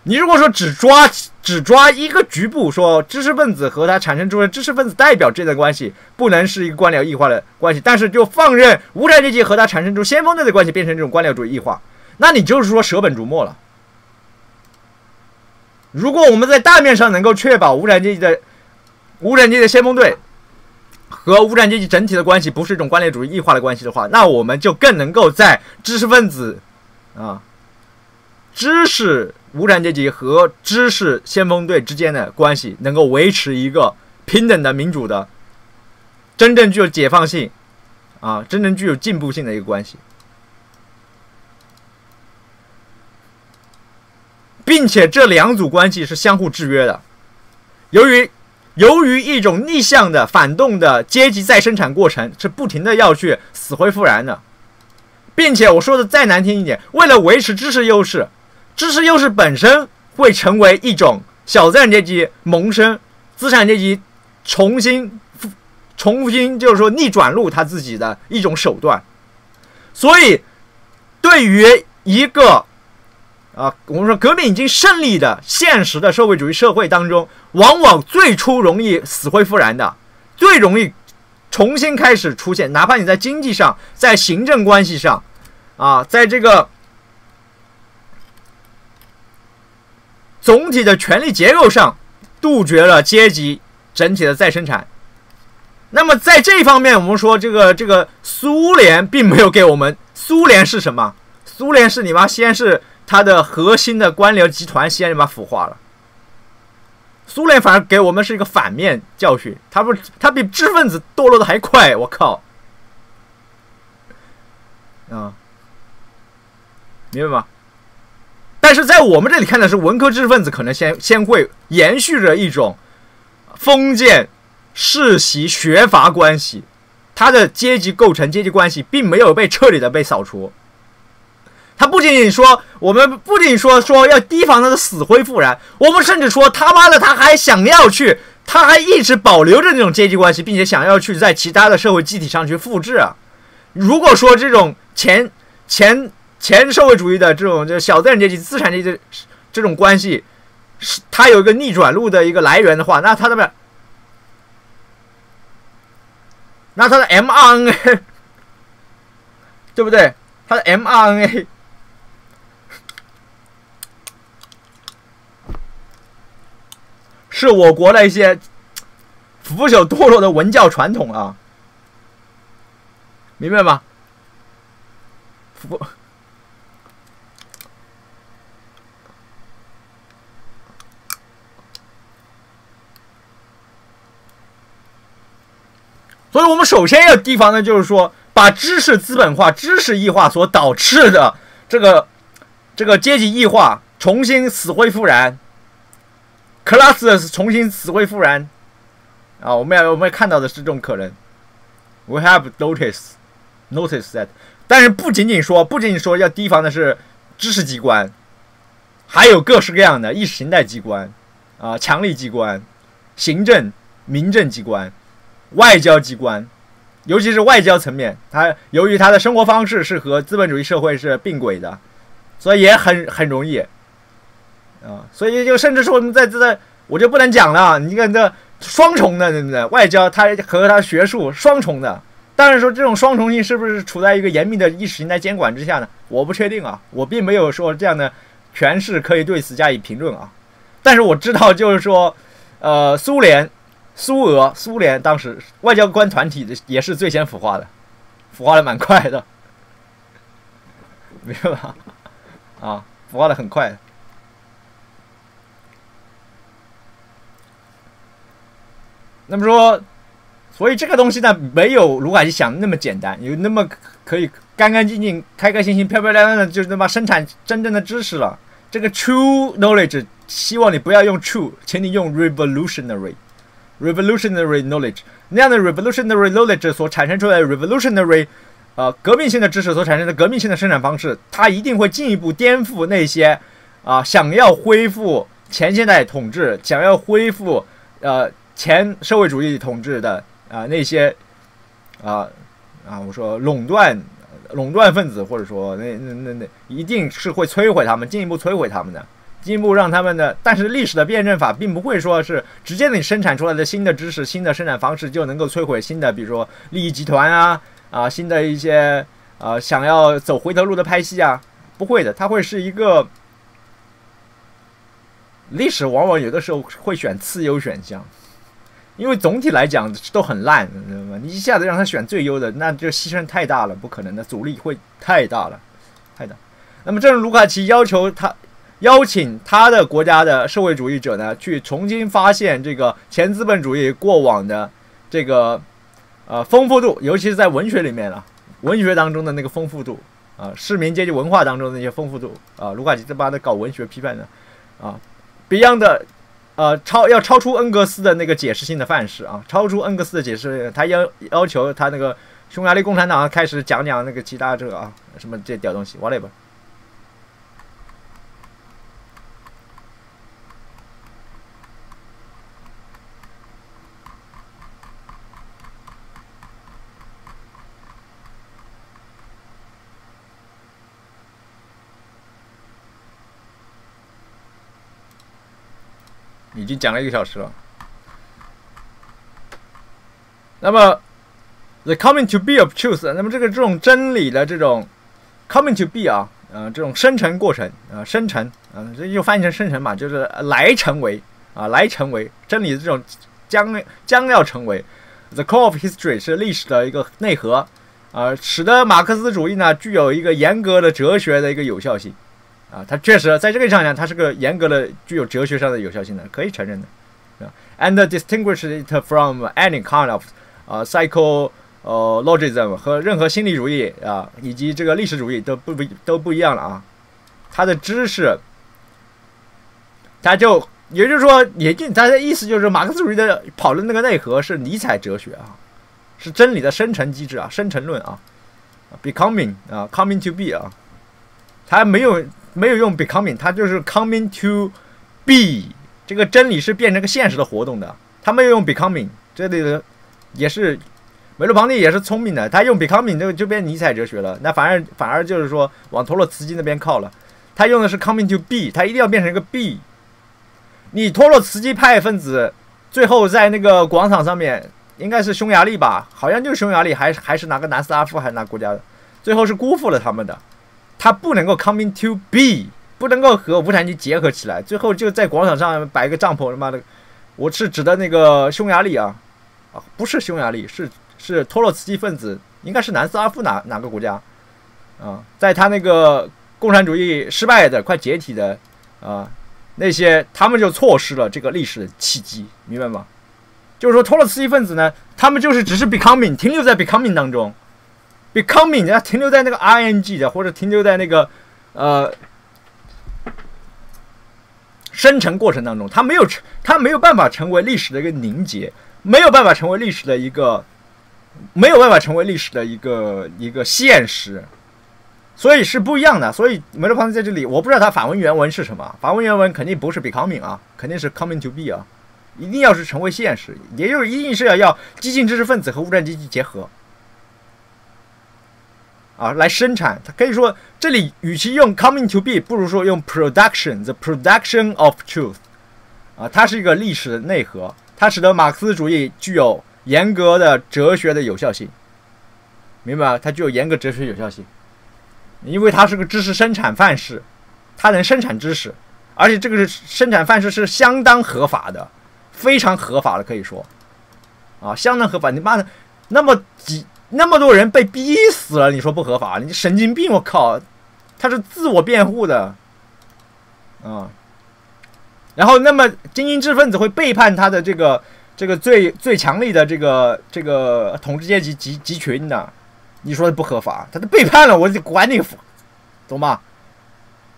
你如果说只抓只抓一个局部，说知识分子和他产生出的知识分子代表这段关系不能是一个官僚异化的关系，但是就放任无产阶级和他产生出先锋队的关系变成这种官僚主义异化，那你就是说舍本逐末了。如果我们在大面上能够确保无产阶级的无产阶级的先锋队和无产阶级整体的关系不是一种官僚主义异化的关系的话，那我们就更能够在知识分子啊知识。无产阶级和知识先锋队之间的关系能够维持一个平等的、民主的、真正具有解放性啊、真正具有进步性的一个关系，并且这两组关系是相互制约的。由于由于一种逆向的反动的阶级再生产过程是不停的要去死灰复燃的，并且我说的再难听一点，为了维持知识优势。知识优势本身会成为一种小资产阶级萌生、资产阶级重新、重新就是说逆转路他自己的一种手段。所以，对于一个啊，我们说革命已经胜利的现实的社会主义社会当中，往往最初容易死灰复燃的，最容易重新开始出现，哪怕你在经济上、在行政关系上，啊，在这个。总体的权力结构上，杜绝了阶级整体的再生产。那么在这一方面，我们说这个这个苏联并没有给我们。苏联是什么？苏联是你妈先是它的核心的官僚集团先你妈腐化了。苏联反而给我们是一个反面教训。他不，他比知识分子堕落的还快。我靠！啊，明白吗？但是在我们这里看的是文科知识分子可能先先会延续着一种封建世袭学阀关系，他的阶级构成阶级关系并没有被彻底的被扫除。他不仅仅说我们不仅说说要提防他的死灰复燃，我们甚至说他妈的他还想要去，他还一直保留着那种阶级关系，并且想要去在其他的社会机体上去复制啊。如果说这种前前。前社会主义的这种就小资产阶级、资产阶级的这种关系，是它有一个逆转路的一个来源的话，那它的不，那它的 mRNA，对不对？它的 mRNA。是我国的一些腐朽堕落的文教传统啊，明白吗？腐所以我们首先要提防的就是说，把知识资本化、知识异化所导致的这个这个阶级异化重新死灰复燃，classes 重新死灰复燃啊！我们要我们要看到的是这种可能。We have noticed noticed that，但是不仅仅说，不仅仅说要提防的是知识机关，还有各式各样的意识形态机关啊、强力机关、行政、民政机关。外交机关，尤其是外交层面，它由于它的生活方式是和资本主义社会是并轨的，所以也很很容易啊。所以就甚至说，我们在这在我就不能讲了。你看这双重的，对不对？外交它和它学术双重的，但是说这种双重性是不是处在一个严密的意识形态监管之下呢？我不确定啊，我并没有说这样的诠释可以对此加以评论啊。但是我知道，就是说，呃，苏联。苏俄、苏联当时外交官团体的也是最先腐化的，腐化的蛮快的，明白吧？啊，腐化的很快。那么说，所以这个东西呢，没有卢卡奇想的那么简单，有那么可以干干净净、开开心心、漂漂亮亮的，就那么生产真正的知识了。这个 true knowledge，希望你不要用 true，请你用 revolutionary。Revolutionary knowledge 那样的 revolutionary knowledge 所产生出来的 revolutionary，呃，革命性的知识所产生的革命性的生产方式，它一定会进一步颠覆那些啊想要恢复前现代统治、想要恢复呃前社会主义统治的啊那些啊啊我说垄断垄断分子，或者说那那那那一定是会摧毁他们，进一步摧毁他们的。进一步让他们的，但是历史的辩证法并不会说是直接你生产出来的新的知识、新的生产方式就能够摧毁新的，比如说利益集团啊啊，新的一些啊想要走回头路的派系啊，不会的，它会是一个历史往往有的时候会选次优选项，因为总体来讲都很烂，你知道吗？你一下子让他选最优的，那就牺牲太大了，不可能的，阻力会太大了，太大。那么，正如卢卡奇要求他。邀请他的国家的社会主义者呢，去重新发现这个前资本主义过往的这个呃丰富度，尤其是在文学里面啊，文学当中的那个丰富度啊，市民阶级文化当中的那些丰富度啊，卢卡奇这帮的搞文学批判的啊，Beyond 呃超要超出恩格斯的那个解释性的范式啊，超出恩格斯的解释，他要要求他那个匈牙利共产党开始讲讲那个其他这个啊什么这屌东西，whatever。已经讲了一个小时了。那么，the coming to be of truth，那么这个这种真理的这种 coming to be 啊，呃，这种生成过程啊，生成，嗯，这就翻译成生成嘛，就是来成为啊，来成为真理的这种将将要成为 the core of history 是历史的一个内核啊，使得马克思主义呢具有一个严格的哲学的一个有效性。啊，它确实在这个意义上讲，它是个严格的、具有哲学上的有效性的，可以承认的，啊。And distinguish it from any kind of 啊 psycho 呃 logism 和任何心理主义啊，以及这个历史主义都不都不一样了啊。它的知识，它就也就是说，也就它的意思就是，马克思主义的讨论那个内核是尼采哲学啊，是真理的生成机制啊，生成论啊，becoming 啊，coming to be 啊，他没有。没有用 becoming，他就是 coming to be。这个真理是变成个现实的活动的。他没有用 becoming，这里的也是梅洛庞蒂也是聪明的，他用 becoming 这个就变尼采哲学了。那反而反而就是说往托洛茨基那边靠了。他用的是 coming to be，他一定要变成一个 be。你托洛茨基派分子最后在那个广场上面，应该是匈牙利吧？好像就是匈牙利，还是还是哪个南斯拉夫还是哪国家的？最后是辜负了他们的。他不能够 coming to be，不能够和无产阶级结合起来，最后就在广场上摆一个帐篷，他妈的，我是指的那个匈牙利啊，啊，不是匈牙利，是是托洛茨基分子，应该是南斯拉夫哪哪个国家啊？在他那个共产主义失败的、快解体的啊那些，他们就错失了这个历史的契机，明白吗？就是说，托洛茨基分子呢，他们就是只是 becoming 停留在 becoming 当中，becoming 人家停留在那个 ing 的，或者停留在那个呃。生成过程当中，它没有成，它没有办法成为历史的一个凝结，没有办法成为历史的一个，没有办法成为历史的一个一个现实，所以是不一样的。所以梅洛庞蒂在这里，我不知道他法文原文是什么，法文原文肯定不是 becoming 啊，肯定是 coming to be 啊，一定要是成为现实，也就是一定是要要激进知识分子和无产阶级结合。啊，来生产，它可以说这里与其用 coming to be，不如说用 production，the production of truth。啊，它是一个历史的内核，它使得马克思主义具有严格的哲学的有效性，明白吧？它具有严格哲学有效性，因为它是个知识生产范式，它能生产知识，而且这个是生产范式是相当合法的，非常合法的，可以说，啊，相当合法。你妈的，那么几？那么多人被逼死了，你说不合法？你神经病！我靠，他是自我辩护的，啊。然后，那么精英知识分子会背叛他的这个这个最最强力的这个这个统治阶级集集群的，你说不合法？他都背叛了，我就管你，懂吗？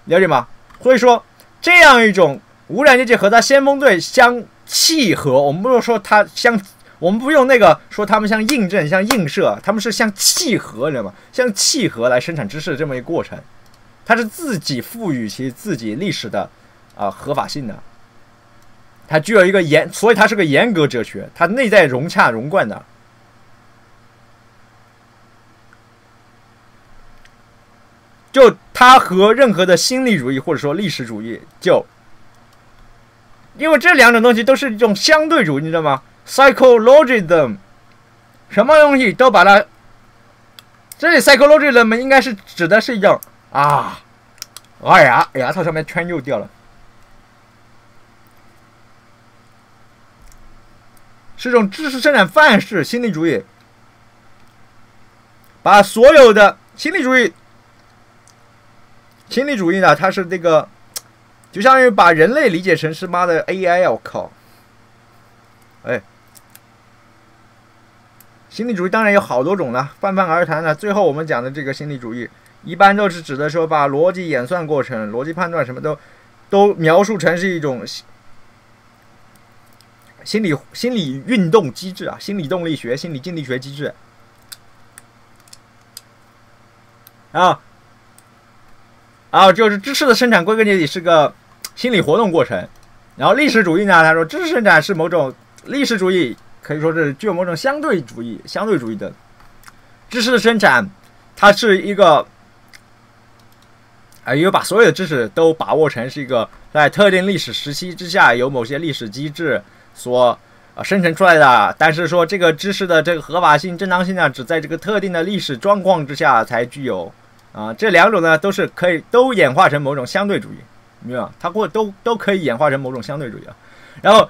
了解吗？所以说，这样一种无产阶级和他先锋队相契合，我们不是说他相。我们不用那个说他们像印证、像映射，他们是像契合，你知道吗？像契合来生产知识的这么一个过程，它是自己赋予其自己历史的啊合法性的，它具有一个严，所以它是个严格哲学，它内在融洽融贯的。就它和任何的心理主义或者说历史主义，就因为这两种东西都是一种相对主义，你知道吗？Psychologism，什么东西都把它，这里 psychologism 应该是指的是一种啊，哎呀，牙套上面圈又掉了，是一种知识生产范式心理主义，把所有的心理主义，心理主义呢，它是这个，就相当于把人类理解成是妈的 AI，我靠，哎。心理主义当然有好多种了，泛泛而谈呢。最后我们讲的这个心理主义，一般都是指的说把逻辑演算过程、逻辑判断什么都，都描述成是一种心理心理运动机制啊，心理动力学、心理静力学机制啊啊，就是知识的生产归根结底是个心理活动过程。然后历史主义呢，他说知识生产是某种历史主义。可以说是具有某种相对主义、相对主义的知识的生产，它是一个，啊，因为把所有的知识都把握成是一个在特定历史时期之下有某些历史机制所啊生成出来的，但是说这个知识的这个合法性、正当性呢，只在这个特定的历史状况之下才具有啊。这两种呢，都是可以都演化成某种相对主义，明白吗？它或都都可以演化成某种相对主义啊。然后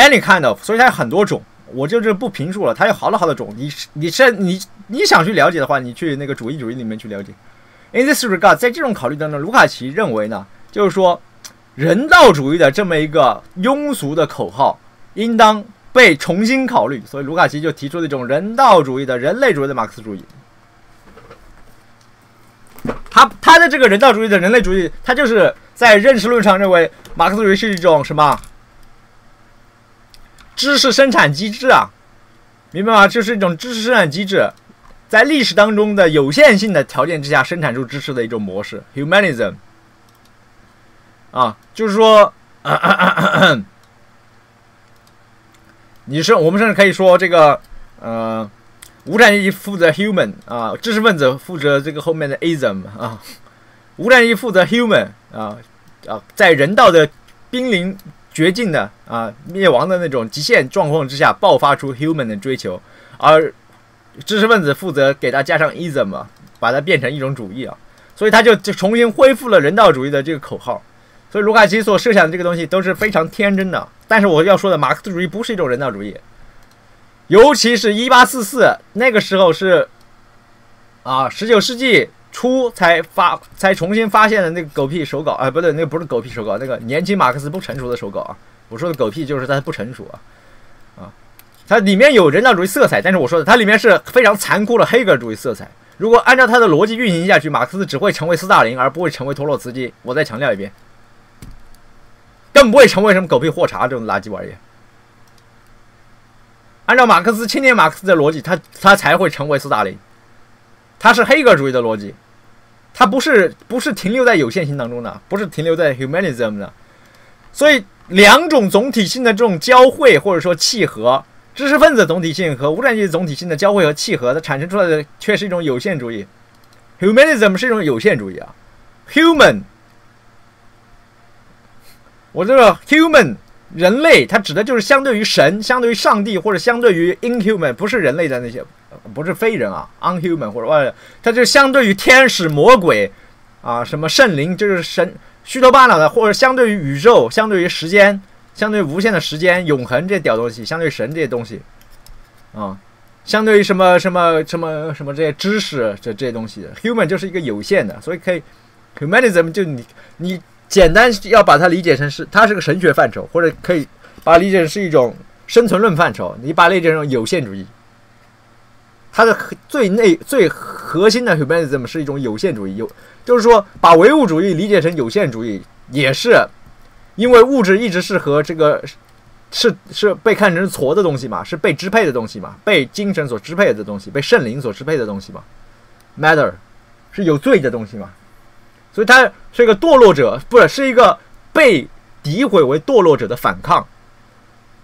any kind of，所以它有很多种。我就是不评述了，它有好多好多种。你你是你你想去了解的话，你去那个主义主义里面去了解。In this regard，在这种考虑当中，卢卡奇认为呢，就是说人道主义的这么一个庸俗的口号应当被重新考虑。所以卢卡奇就提出了一种人道主义的人类主义的马克思主义。他他的这个人道主义的人类主义，他就是在认识论上认为马克思主义是一种什么？知识生产机制啊，明白吗？这是一种知识生产机制，在历史当中的有限性的条件之下生产出知识的一种模式，humanism。啊，就是说，你是我们甚至可以说这个，呃，无产阶级负责 human 啊，知识分子负责这个后面的 ism 啊，无产阶级负责 human 啊啊，在人道的濒临。绝境的啊，灭亡的那种极限状况之下，爆发出 human 的追求，而知识分子负责给它加上 ism，啊把它变成一种主义啊，所以他就就重新恢复了人道主义的这个口号。所以卢卡奇所设想的这个东西都是非常天真的。但是我要说的，马克思主义不是一种人道主义，尤其是一八四四那个时候是啊，十九世纪初才发才重新发现的那个狗屁手稿啊，不对，那个不是狗屁手稿，那个年轻马克思不成熟的手稿啊。我说的狗屁就是它不成熟啊啊，它里面有人道主义色彩，但是我说的它里面是非常残酷的黑格尔主义色彩。如果按照他的逻辑运行下去，马克思只会成为斯大林，而不会成为托洛茨基。我再强调一遍。更不会成为什么狗屁货查这种垃圾玩意。按照马克思青年马克思的逻辑，他他才会成为斯大林。它是黑格尔主义的逻辑，它不是不是停留在有限性当中的，不是停留在 humanism 的。所以两种总体性的这种交汇或者说契合，知识分子总体性和无产阶级总体性的交汇和契合，它产生出来的却是一种有限主义。humanism 是一种有限主义啊，human。我这个 human 人类，它指的就是相对于神、相对于上帝或者相对于 inhuman，不是人类的那些，不是非人啊，unhuman 或者外，它就相对于天使、魔鬼啊，什么圣灵，就是神虚头巴脑的，或者相对于宇宙、相对于时间、相对于无限的时间、永恒这屌东西，相对于神这些东西啊，相对于什么什么什么什么这些知识这这些东西，human 就是一个有限的，所以可以 humanism 就你你。简单要把它理解成是，它是个神学范畴，或者可以把它理解成是一种生存论范畴。你把它理解成有限主义，它的最内最核心的 humanism 是一种有限主义，有就是说把唯物主义理解成有限主义，也是因为物质一直是和这个是是被看成矬的东西嘛，是被支配的东西嘛，被精神所支配的东西，被圣灵所支配的东西嘛，matter 是有罪的东西嘛。所以他是一个堕落者，不是是一个被诋毁为堕落者的反抗，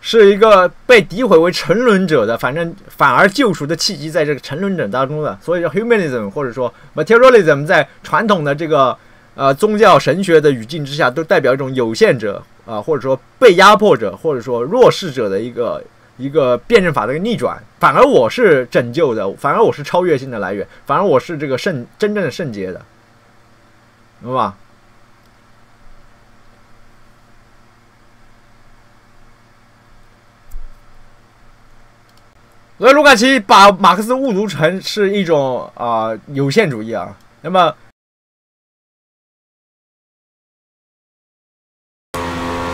是一个被诋毁为沉沦者的，反正反而救赎的契机在这个沉沦者当中的。所以叫 humanism 或者说 materialism，在传统的这个呃宗教神学的语境之下，都代表一种有限者啊，或者说被压迫者，或者说弱势者的一个一个辩证法的一个逆转。反而我是拯救的，反而我是超越性的来源，反而我是这个圣真正的圣洁的。懂吧？所以卢卡奇把马克思误读成是一种啊有限主义啊。那么，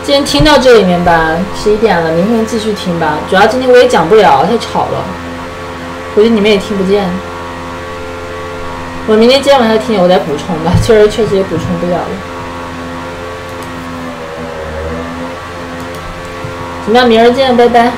今天听到这里面吧，十一点了，明天继续听吧。主要今天我也讲不了，太吵了，估计你们也听不见。我明天今天晚上听，我再补充吧。今儿确实也补充不了了。怎么样？明儿见，拜拜。